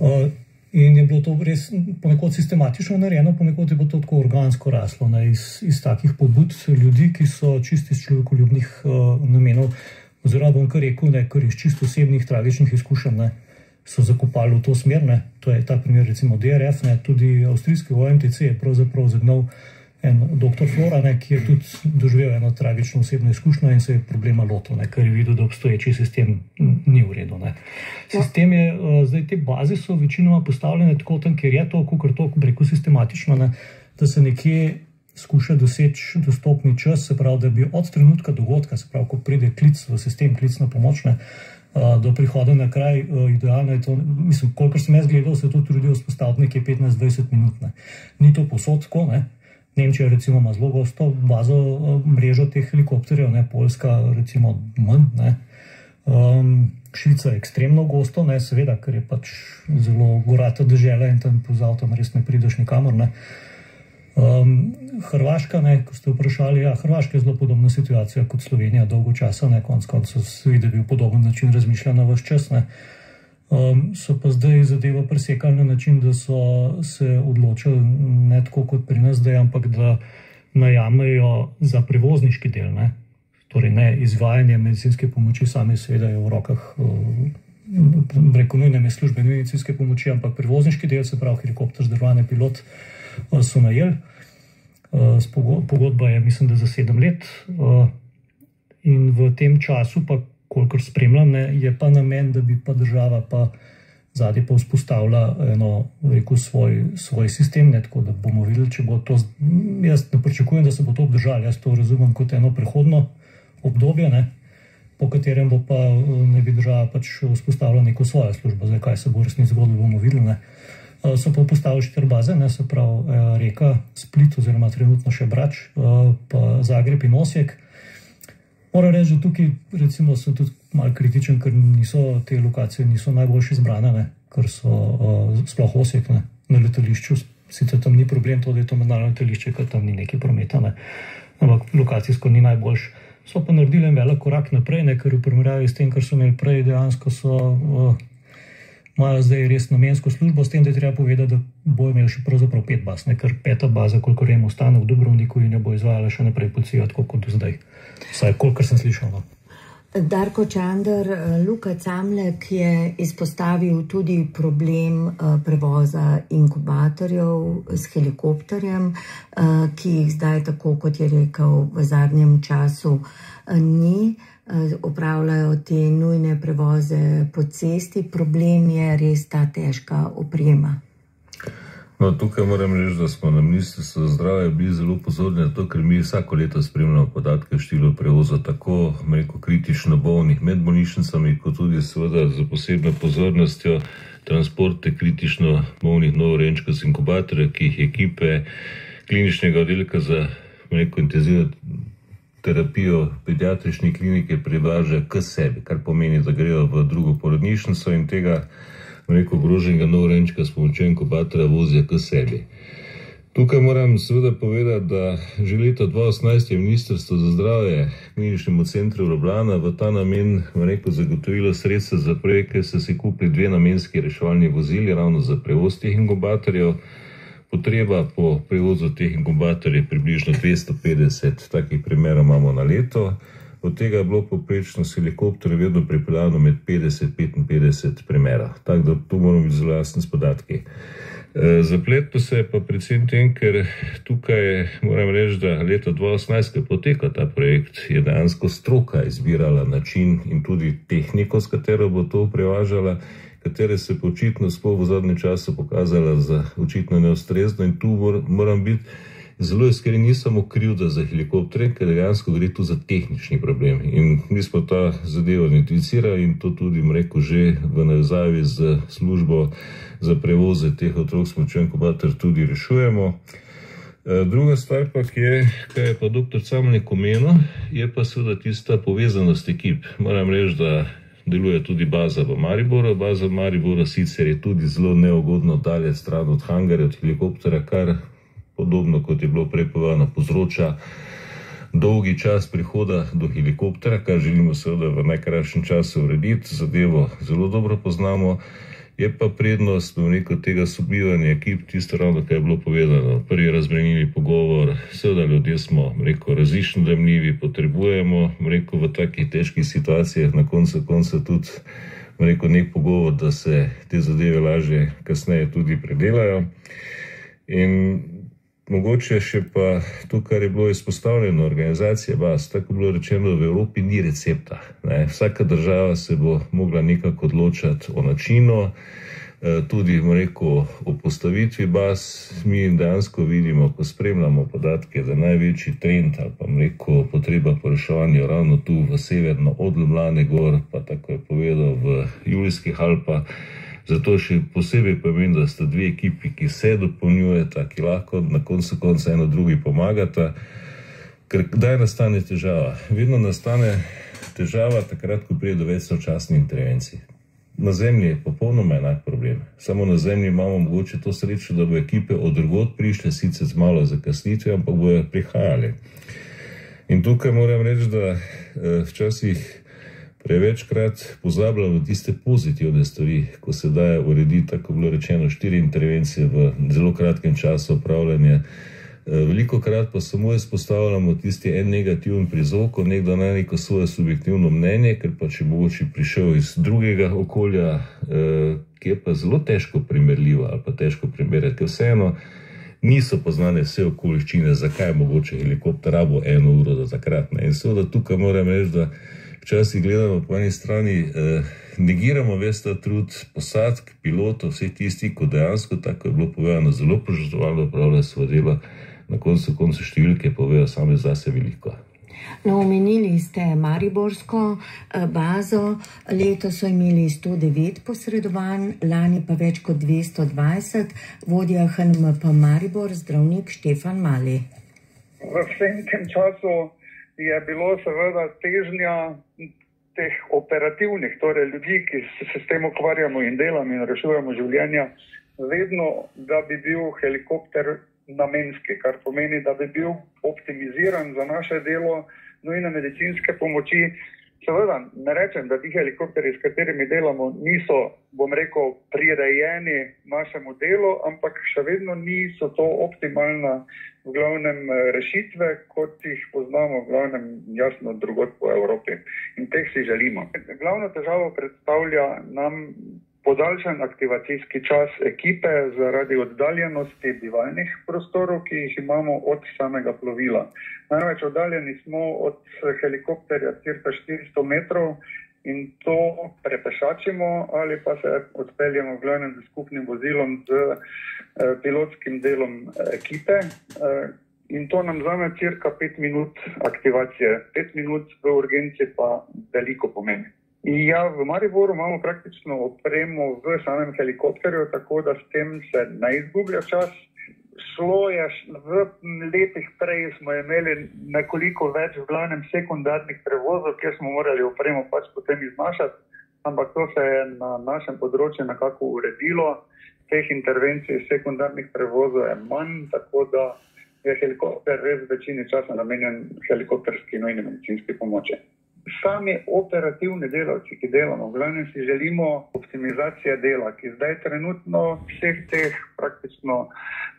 E, in je bilo to res ponekod sistematično narejeno, ponekod je bilo to tako organsko raslo ne, iz, iz takih pobud ljudi, ki so čisti iz človekoljubnih uh, namenov, oziroma bom kar rekel, ne, kar iz čisto osebnih tragičnih izkušenj. Ne, uh, so zakopali v to smer. Ne. To je ta primer, recimo DRF, ne. tudi avstrijski OMTC je pravzaprav zagnal en doktor Flora, ne, ki je tudi doživel eno tragično osebno izkušnjo in se je problema lotil, ne, ker je videl, da obstoječi sistem ni v redu. Ne. Sistem je, uh, zdaj te baze so večinoma postavljene tako tam, ker je to, kot to, reko, sistematično, ne, da se nekje skuša doseči dostopni čas, se pravi, da bi od trenutka dogodka, se pravi, ko pride klic v sistem, klic na pomoč, ne, do prihoda na kraj, idealno je to, mislim, kolikor sem jaz gledal, se to trudijo vzpostaviti nekje 15-20 minut. Ne. Ni to posod tako, ne. Nemčija recimo ima zelo gosto bazo mrežo teh helikopterjev, ne, Poljska recimo manj, ne. Um, Švica je ekstremno gosto, ne, seveda, ker je pač zelo gorata država in tam po avtom res ne prideš nikamor, ne. Uh, Um, Hrvaška, ne, ko ste vprašali, ja, Hrvaška je zelo podobna situacija kot Slovenija, dolgo časa, ne, konc koncev se vidi, da je bil podoben način razmišljanja vse čas. Um, so pa zdaj zadevo presekali na način, da so se odločili ne tako kot pri nas, zdaj, ampak da najamejo za prevozniški del. Ne. Torej, ne izvajanje medicinske pomoči, sami seveda je v rokah um, preko nujne službe medicinske pomoči, ampak prevozniški del, se pravi helikopter, zdravljen pilot, uh, so najeli. Eh, pogodba je, mislim, da za sedem let. Eh, in v tem času, pa kolikor spremljam, ne, je pa namen, da bi pa država pa zadnji pa vzpostavila eno, rekel, svoj, svoj sistem, ne, tako da bomo videli, če bo to. Jaz ne pričakujem, da se bo to obdržalo. Jaz to razumem kot eno prehodno obdobje, ne, po katerem bo pa eh, ne bi država pač vzpostavila neko svojo službo. Zdaj, kaj se bo resnici zgodilo, bomo videli. Ne. Eh, so pa postavili štiri baze, ne se pravi eh, reka Split, oziroma trenutno še Brač, eh, pa Zagreb in Osijek. Moram reči, da tukaj recimo, sem tudi malo kritičen, ker niso te lokacije niso najboljše izbrane, ne, ker so uh, sploh Osijek ne, na letališču. Sicer tam ni problem, to, da je to mednarodno letališče, ker tam ni neki prometa, ne. ampak lokacijsko ni najboljše. So pa naredili en velik korak naprej, ne, ker v primerjavi s tem, kar so imeli prej, dejansko so uh, imajo zdaj res namensko službo, s tem, da je treba povedati, da bojo imeli še pravzaprav pet baz, ne kar peta baza, koliko remo ostane v Dubrovniku in jo bo izvajala še naprej policija, tako kot do zdaj. Vsaj, kolikor sem slišal. No. Darko Čandr, Luka Camlek je izpostavil tudi problem eh, prevoza inkubatorjev s helikopterjem, eh, ki jih zdaj, tako kot je rekel, v zadnjem času eh, ni. Eh, opravljajo te nujne prevoze po cesti, problem je res ta težka oprema. No, tukaj moram reči, da smo na Ministrstvu za zdravje bili zelo pozorni na to, ker mi vsako leto spremljamo podatke o številu prevozov, tako reko, kritično bolnih med bolnišnicami, kot tudi seveda za posebno pozornostjo transporte kritično bolnih novorenčkov z inkubatorja, ki jih ekipe kliničnega oddelka za reko, intenzivno terapijo pediatrične klinike privaža k sebi, kar pomeni, da grejo v drugo porodnišnico in tega neko ogroženega novorenčka s pomočjo inkubatorja vozijo k sebi. Tukaj moram seveda povedati, da že leta 2018 je Ministrstvo za zdravje kliničnemu centru Ljubljana v ta namen rekel, zagotovilo sredstva za projekt, ker so si kupili dve namenski reševalni vozili ravno za prevoz teh inkubatorjev. Potreba po prevozu teh inkubatorjev je približno 250, takih primerov imamo na leto. Od tega je bilo poprečno s helikopterjem vedno pripeljano med 50 in 55 primerov. Tako da tu moramo biti zelo jasni s podatki. E, zaplet pa se je pa predvsem tem, ker tukaj moram reči, da leta 2018, ko je potekal ta projekt, je dejansko stroka izbirala način in tudi tehniko, s katero bo to prevažala, katere se je očitno sploh v zadnjem času pokazala za očitno neustrezno in tu moram biti zelo iskren, ni samo krivda za helikoptere, ker dejansko gre tu za tehnični problem. In mi smo ta zadevo identificirali in to tudi, rekel, že v navezavi z službo za prevoze teh otrok s močjo inkubator tudi rešujemo. E, druga stvar pa je, kaj je pa dr. Camlik omenil, je pa seveda tista povezanost ekip. Moram reči, da deluje tudi baza v Mariboru. Baza v Mariboru sicer je tudi zelo neugodno dalje stran od hangarja, od helikoptera, kar podobno kot je bilo prej povedano, povzroča dolgi čas prihoda do helikoptera, kar želimo seveda v najkrajšem času urediti. Zadevo zelo dobro poznamo. Je pa prednost rekel, tega sobivanja ekip tisto ravno, kar je bilo povedano. Prvi razbremenili pogovor, seveda ljudje smo rekel, različno dojemljivi, potrebujemo rekel, v takih težkih situacijah na koncu konca tudi rekel, nek pogovor, da se te zadeve lažje kasneje tudi predelajo. In Mogoče še pa to, kar je bilo izpostavljeno, organizacija vas, tako bilo rečeno, v Evropi ni recepta. Ne. Vsaka država se bo mogla nekako odločati o načinu, eh, tudi rekel, o postavitvi baz. Mi dejansko vidimo, ko spremljamo podatke, da največji trend ali pa rekel, potreba po reševanju ravno tu v severno od Ljubljane gor, pa tako je povedal v Julijskih Alpah. Zato še posebej pomeni, da sta dve ekipi, ki se dopolnjujeta, ki lahko na koncu konca eno drugi pomagata. Ker kdaj nastane težava? Vedno nastane težava takrat, ko pride do večnočasnih intervencij. Na zemlji je popolnoma enak problem. Samo na zemlji imamo mogoče to srečo, da bo ekipe od drugot prišle, sicer z malo zakasnitvijo, ampak bojo prihajali. In tukaj moram reči, da eh, včasih Prevečkrat pozabljamo tiste pozitivne stvari, ko se da urediti, tako bilo rečeno, štiri intervencije v zelo kratkem času upravljanja. E, Veliko krat pa samo izpostavljamo tisti en negativen prizvok, nekdo na neko svoje subjektivno mnenje, ker pa če mogoče prišel iz drugega okolja, e, ki je pa zelo težko primerljivo ali pa težko primerjati, ker vseeno niso poznane vse okoliščine, zakaj je mogoče helikopter rabo eno uro za takrat. Ne. In seveda tukaj moram reči, da včasih gledamo po eni strani, eh, negiramo ves ta trud posadk, pilotov, vseh tistih, ko dejansko, tako je bilo povedano, zelo požrtovalno upravljajo svoje delo, na koncu konca številke povejo same zase veliko. No, omenili ste Mariborsko eh, bazo, letos so imeli 109 posredovanj, lani pa več kot 220, vodja HNMP Maribor, zdravnik Štefan Mali. V vsem tem času je bilo seveda težnja teh operativnih, torej ljudi, ki se s tem ukvarjamo in delamo in rešujemo življenja, vedno, da bi bil helikopter namenski, kar pomeni, da bi bil optimiziran za naše delo, nujne medicinske pomoči, Seveda, ne rečem, da ti helikopteri, s katerimi delamo, niso, bom rekel, prirejeni našemu delu, ampak še vedno niso to optimalna v glavnem rešitve, kot jih poznamo, v glavnem jasno drugot po Evropi. In teh si želimo. Glavno težavo predstavlja nam podaljšan aktivacijski čas ekipe zaradi oddaljenosti bivalnih prostorov, ki jih imamo od samega plovila. Največ oddaljeni smo od helikopterja cirka 400 metrov in to prepešačimo ali pa se odpeljemo v glavnem z skupnim vozilom z eh, pilotskim delom eh, ekipe. Eh, in to nam zame cirka 5 minut aktivacije. 5 minut v urgenci pa veliko pomeni. Ja, v Mariboru imamo praktično opremo v samem helikopterju, tako da s tem se ne izgublja čas. Šlo je v letih prej, smo imeli nekoliko več, v glavnem, sekundarnih prevozov, kjer smo morali opremo pač potem iznašati, ampak to se je na našem področju nekako uredilo. Teh intervencij sekundarnih prevozov je manj, tako da je helikopter res večini časa namenjen helikopterski nujni medicinski pomoči sami operativni delavci, ki delamo, v glavnem si želimo optimizacije dela, ki zdaj trenutno vseh teh praktično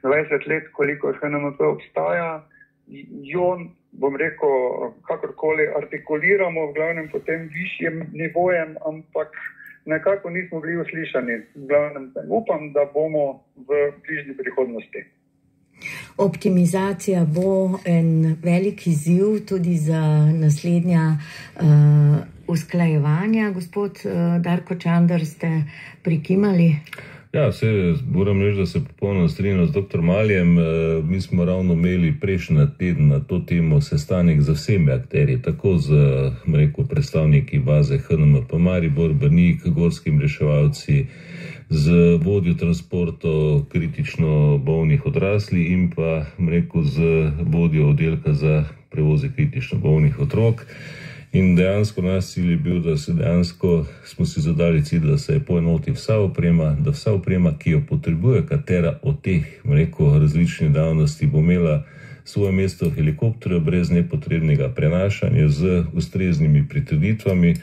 20 let, koliko še nam to obstaja, jo bom rekel, kakorkoli artikuliramo, v glavnem po tem višjem nivojem, ampak nekako nismo bili uslišani. Glavnem upam, da bomo v bližnji prihodnosti. Optimizacija bo en velik izziv tudi za naslednja uh, usklajevanja. Gospod uh, Darko Čandr, ste prikimali? Ja, vse moram reči, da se popolnoma strinjam z dr. Maljem. Uh, mi smo ravno imeli prejšnji teden na to temo sestanek z vsemi akterji, tako z rekel, predstavniki baze HNMP Maribor, Brnik, gorskim reševalci z vodjo transportov kritično bolnih odrasli in pa rekel, z vodjo oddelka za prevoze kritično bolnih otrok. In dejansko naš cilj je bil, da se dejansko smo si zadali cilj, da se poenoti vsa oprema, da vsa oprema, ki jo potrebuje, katera od teh rekel, različnih dejavnosti bo imela svoje mesto v helikopterju brez nepotrebnega prenašanja z ustreznimi pritrditvami.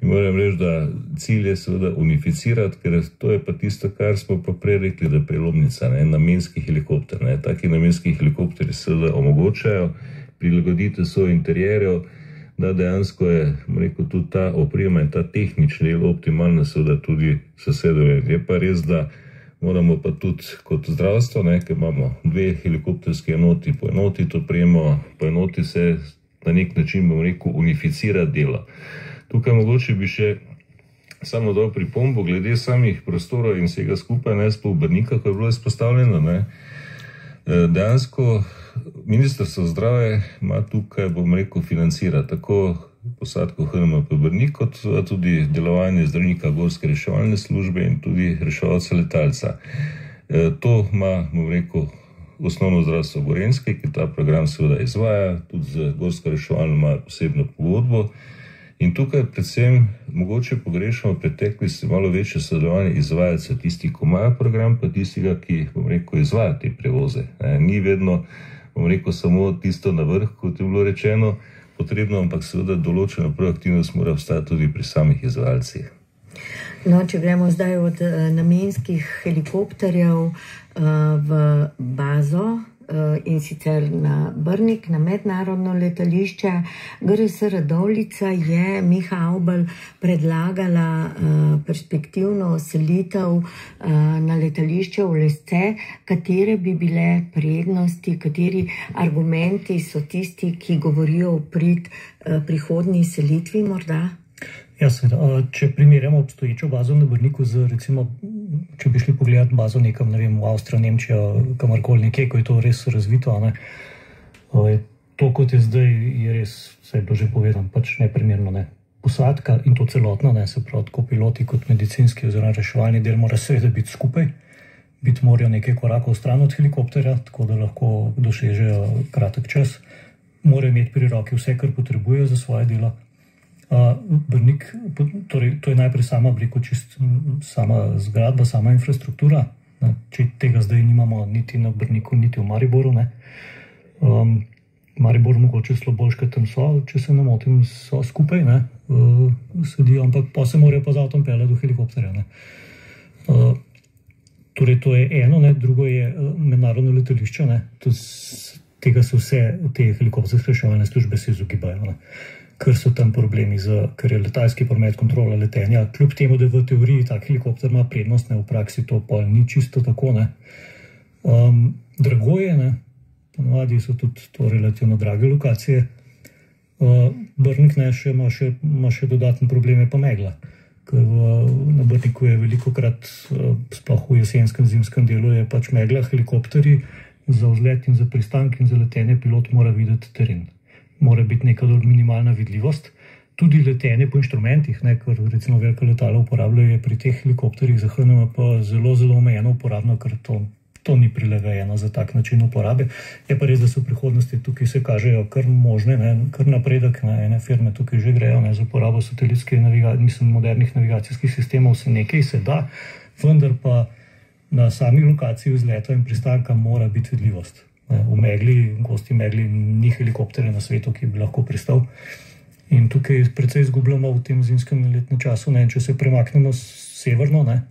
In moram reči, da cilj je seveda unificirati, ker to je pa tisto, kar smo pa prej rekli, da je prelomnica, ne, namenski helikopter. Ne. Taki namenski helikopteri seveda omogočajo prilagoditi svoje interjerje, da dejansko je rekel, tudi ta oprema in ta tehnični del optimalno, seveda tudi sosedove. Je pa res, da moramo pa tudi kot zdravstvo, ne, ker imamo dve helikopterske enoti, poenotiti opremo, poenoti se na nek način, bomo rekel, unificirati delo. Tukaj mogoče bi še samo dal pripombo glede samih prostorov in vsega skupaj, ne spobrnika, ko je bilo izpostavljeno. Ne. E, dejansko ministrstvo zdrave ima tukaj, bom rekel, financira tako posadko HNMP Brnik, kot tudi delovanje zdravnika gorske reševalne službe in tudi reševalca letalca. E, to ima, bom rekel, osnovno zdravstvo Gorenske, ki ta program seveda izvaja, tudi z gorsko reševalno ima posebno pogodbo. In tukaj predvsem mogoče pogrešamo preteklosti malo večje sodelovanje izvajalcev, tisti, ki imajo program, pa tistega, ki, bom rekel, izvaja te prevoze. Ne, ni vedno, bom rekel, samo tisto na vrh, kot je bilo rečeno, potrebno, ampak seveda določena proaktivnost mora obstajati tudi pri samih izvajalcih. No, če gremo zdaj od uh, namenskih helikopterjev uh, v bazo, Eh, in sicer na Brnik, na mednarodno letališče. GRS Radovlica je Miha Aubel predlagala uh, perspektivno selitev uh, na letališče v Lesce, katere bi bile prednosti, kateri argumenti so tisti, ki govorijo o prid prihodnji selitvi morda. Ja, seveda. Če primerjamo obstoječo bazo na Brniku z, recimo, če bi šli pogledat bazo nekam, ne vem, v Avstrijo, Nemčijo, kamorkoli nekje, ko je to res razvito, ne, to, kot je zdaj, je res, vse je bilo že povedano, pač neprimerno. Ne. Posadka in to celotno, ne, se pravi, tako piloti kot medicinski oziroma reševalni del, mora seveda biti skupaj, biti morajo nekaj korakov stran od helikopterja, tako da lahko dosežejo kratek čas, morajo imeti pri roki vse, kar potrebujejo za svoje delo. Brnik, torej, to je najprej sama oblika, čist sama zgradba, sama infrastruktura. Ne, če tega zdaj nimamo niti na Brniku, niti v Mariboru. Um, Maribor mogoče ker tam so, če se ne motim, so skupaj, ne, uh, sedijo, ampak pa se morajo pa z avtom pelati do helikopterja. Uh, torej, to je eno, ne, drugo je uh, mednarodno letališče. Ne, tega se vse te helikopterske reševalne službe izogibajo. Ne ker so tam problemi, z, ker je letalski promet, kontrola letenja. Kljub temu, da v teoriji ta helikopter ima prednost, ne v praksi to pa ni čisto tako. Um, drago je, ne? ponovadi so tudi to relativno drage lokacije. Uh, Brnik ne še ima, še ima še dodatne probleme, pa megla. Ker v, na Brniku je veliko krat, uh, sploh v jesenskem, zimskem delu, je pač megla, helikopteri za vzlet in za pristanek in za letenje, pilot mora videti teren mora biti neka minimalna vidljivost. Tudi letenje po inštrumentih, ne, ker recimo velika letala uporabljajo pri teh helikopterjih za HNM, pa zelo, zelo omejeno uporabno, ker to, to ni prilagojeno za tak način uporabe. Je pa res, da so v prihodnosti tukaj se kažejo kar možne, ne, kar napredek na ene firme tukaj že grejo ne, za uporabo satelitskih navigacij, mislim, modernih navigacijskih sistemov, se nekaj se da, vendar pa na sami lokaciji vzleta in pristanka mora biti vidljivost v megli, gosti megli, ni helikopterja na svetu, ki bi lahko pristal. In tukaj precej izgubljamo v tem zimskem letnem času. Ne? Če se premaknemo severno, ne?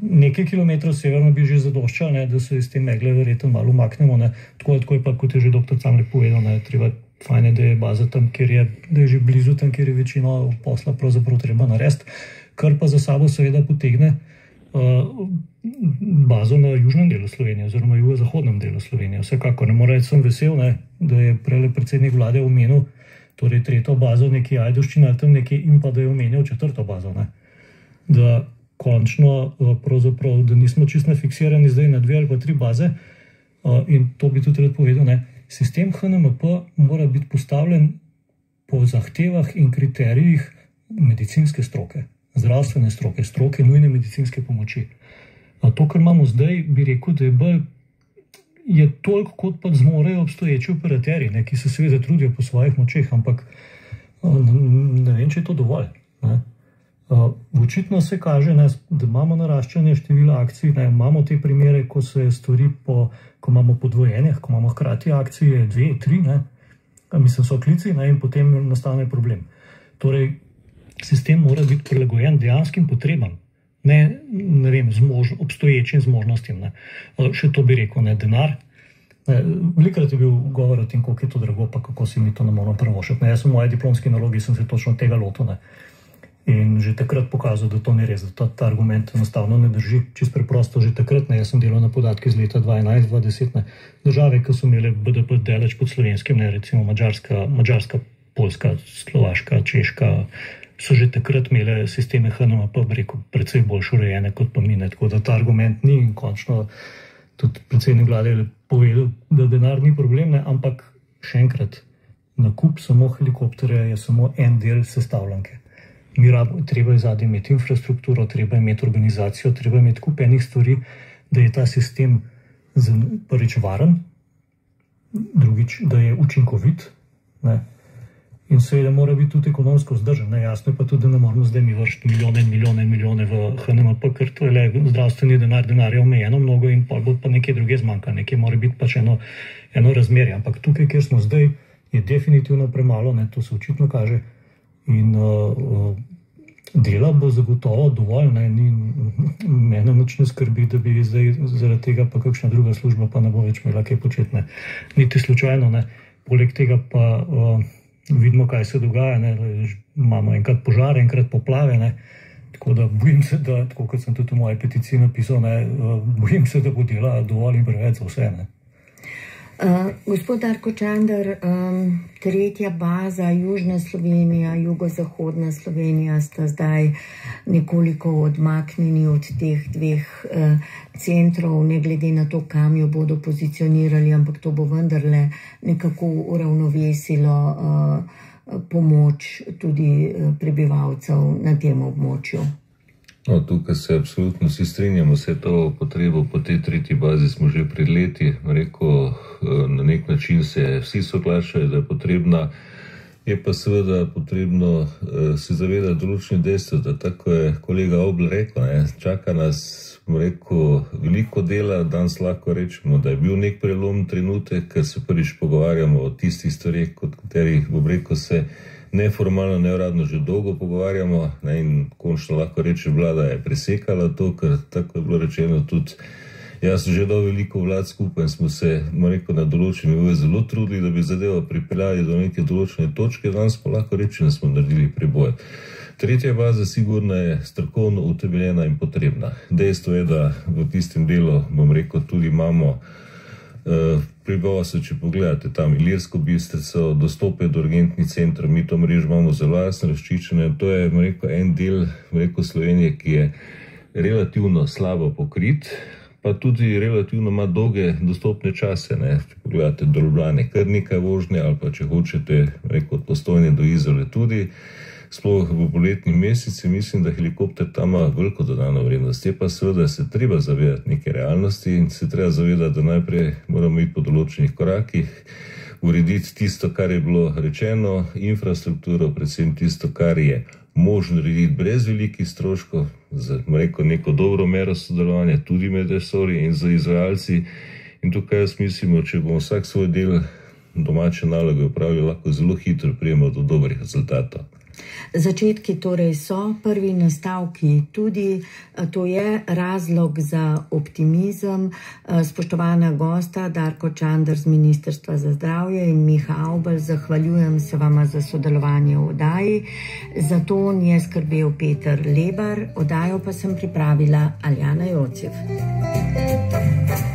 nekaj kilometrov severno bi že zadoščalo, da se iz te megle verjetno malo umaknemo. Tako, tako je pa, kot je že dr. Camlek povedal, ne? treba fajn je, da je baza tam, kjer je, da je že blizu tam, kjer je večino posla pravzaprav treba narediti, kar pa za sabo seveda potegne bazo na južnem delu Slovenije, oziroma jugozahodnem delu Slovenije. Vsekakor ne morem reči, sem vesel, ne, da je prej predsednik vlade omenil, torej tretjo bazo, nekje Ajdoščina ali tam nekje, in pa da je omenil četrto bazo. Ne. Da končno, uh, da nismo čisto fiksirani zdaj na dve ali pa tri baze. Uh, in to bi tudi rad povedal. Ne. Sistem HNMP mora biti postavljen po zahtevah in kriterijih medicinske stroke, zdravstvene stroke, stroke nujne medicinske pomoči. To, kar imamo zdaj, bi rekel, da je bolj. Je toliko, kot pa zmorejo obstoječi operaterji, ne, ki se seveda trudijo po svojih močeh, ampak ne vem, če je to dovolj. Ne. Očitno se kaže, ne, da imamo naraščanje števila akcij, da imamo te primere, ko se stvari po ko imamo podvojenje, ko imamo hkrati akcije, dve, tri, ne, mislim, so klici ne, in potem nastane problem. Torej, sistem mora biti prilagojen dejanskim potrebam, ne, ne vem, zmož, obstoječim zmožnostim. Ne. Še to bi rekel, ne denar. Velikokrat je bil govor o tem, kako je to drago, pa kako si mi to ne moramo prvošiti. Jaz sem v moji diplomski nalogi se točno tega lotil. In že takrat pokazal, da to ni res, da ta, ta argument enostavno ne drži. Čist preprosto, že takrat ne, jaz sem delal na podatke iz leta 2011-2010. Države, ki so imele BDP deleč pod slovenskim, ne recimo Mačarska, Poljska, Slovaška, Češka, so že takrat imele sisteme HNMP, rekel, precej bolj urejene kot pa mi. Tako da ta argument ni in končno tudi predsednik vlade je povedal, da denar ni problem, ne, ampak še enkrat, nakup samo helikopterja je samo en del sestavljanke mi rabimo, treba je zadnji imeti infrastrukturo, treba je imeti organizacijo, treba je imeti kup enih stvari, da je ta sistem prvič varen, drugič, da je učinkovit. Ne? In seveda mora biti tudi ekonomsko vzdržen. Jasno je pa tudi, da ne moramo zdaj mi vršiti milijone in milijone in milijone v HNMP, ker to je le zdravstveni denar, denar je omejeno mnogo in pa bo pa nekaj druge zmanjka, nekaj mora biti pač eno, eno razmerje. Ampak tukaj, kjer smo zdaj, je definitivno premalo, ne? to se očitno kaže. In uh, uh, dela bo zagotovo dovolj, ne, ni mene noč ne skrbi, da bi zdaj zaradi tega pa kakšna druga služba pa ne bo več imela kaj početi. Niti slučajno ne. Poleg tega pa uh, vidimo, kaj se dogaja. Ne. Imamo enkrat požare, enkrat poplave. Ne. Tako da bojim se, da, kot sem tudi v moji peticiji napisal, ne, uh, bojim se, da bo dela dovolj in preveč za vse. Ne. Uh, gospod Darko Čandar, um, tretja baza, Južna Slovenija, Jugozahodna Slovenija, sta zdaj nekoliko odmaknjeni od teh dveh uh, centrov, ne glede na to, kam jo bodo pozicionirali, ampak to bo vendarle nekako uravnovesilo uh, pomoč tudi prebivalcev na tem območju. No, tukaj se absolutno vsi strinjamo, vse to potrebo po tej tretji bazi smo že pred leti. Rekel, eh, na nek način se vsi soglašajo, da je potrebna. Je pa seveda potrebno uh, se zavedati določenih dejstev, da tako je kolega Obl rekel, ne, čaka nas rekel, veliko dela, danes lahko rečemo, da je bil nek prelom trenutek, ker se prvič pogovarjamo o tistih stvarih, kot katerih bo rekel se neformalno, neuradno že dolgo pogovarjamo ne, in končno lahko reče, vlada je presekala to, ker tako je bilo rečeno tudi. Jaz sem že dal veliko vlad skupaj in smo se rekel, na določeni uvezi zelo trudili, da bi zadevo pripeljali do neke določene točke, danes pa lahko rečemo, da smo naredili preboj. Tretja baza, sigurno, je strokovno utemeljena in potrebna. Dejstvo je, da v tistem delu, bom rekel, tudi imamo uh, prebivalstvo, če pogledate tam Ilirsko bistrico, dostope do urgentnih centrov, mi to mrežo imamo zelo jasno razčiščeno. To je rekel, en del rekel, Slovenije, ki je relativno slabo pokrit, pa tudi relativno ima dolge dostopne čase. Ne? Če pogledate do Ljubljana, kar nekaj vožnje, ali pa če hočete, rekel, postojne do Izole tudi sploh v poletnih mesecih, mislim, da helikopter tam ima veliko dodano vrednost. Je pa seveda se treba zavedati neke realnosti in se treba zavedati, da najprej moramo iti po določenih korakih, urediti tisto, kar je bilo rečeno, infrastrukturo, predvsem tisto, kar je možno narediti brez velikih stroškov, z rekel, neko dobro mero sodelovanja tudi med resori in z izvajalci. In tukaj jaz mislim, če bomo vsak svoj del domače naloge upravljali, lahko zelo hitro prijemo do dobrih rezultatov. Začetki torej so, prvi nastavki tudi, to je razlog za optimizem. Spoštovana gosta Darko Čandr z Ministrstva za zdravje in Miha Aubel, zahvaljujem se vama za sodelovanje v oddaji. Za to je skrbel Peter Lebar, oddajo pa sem pripravila Aljana Jocef. thank you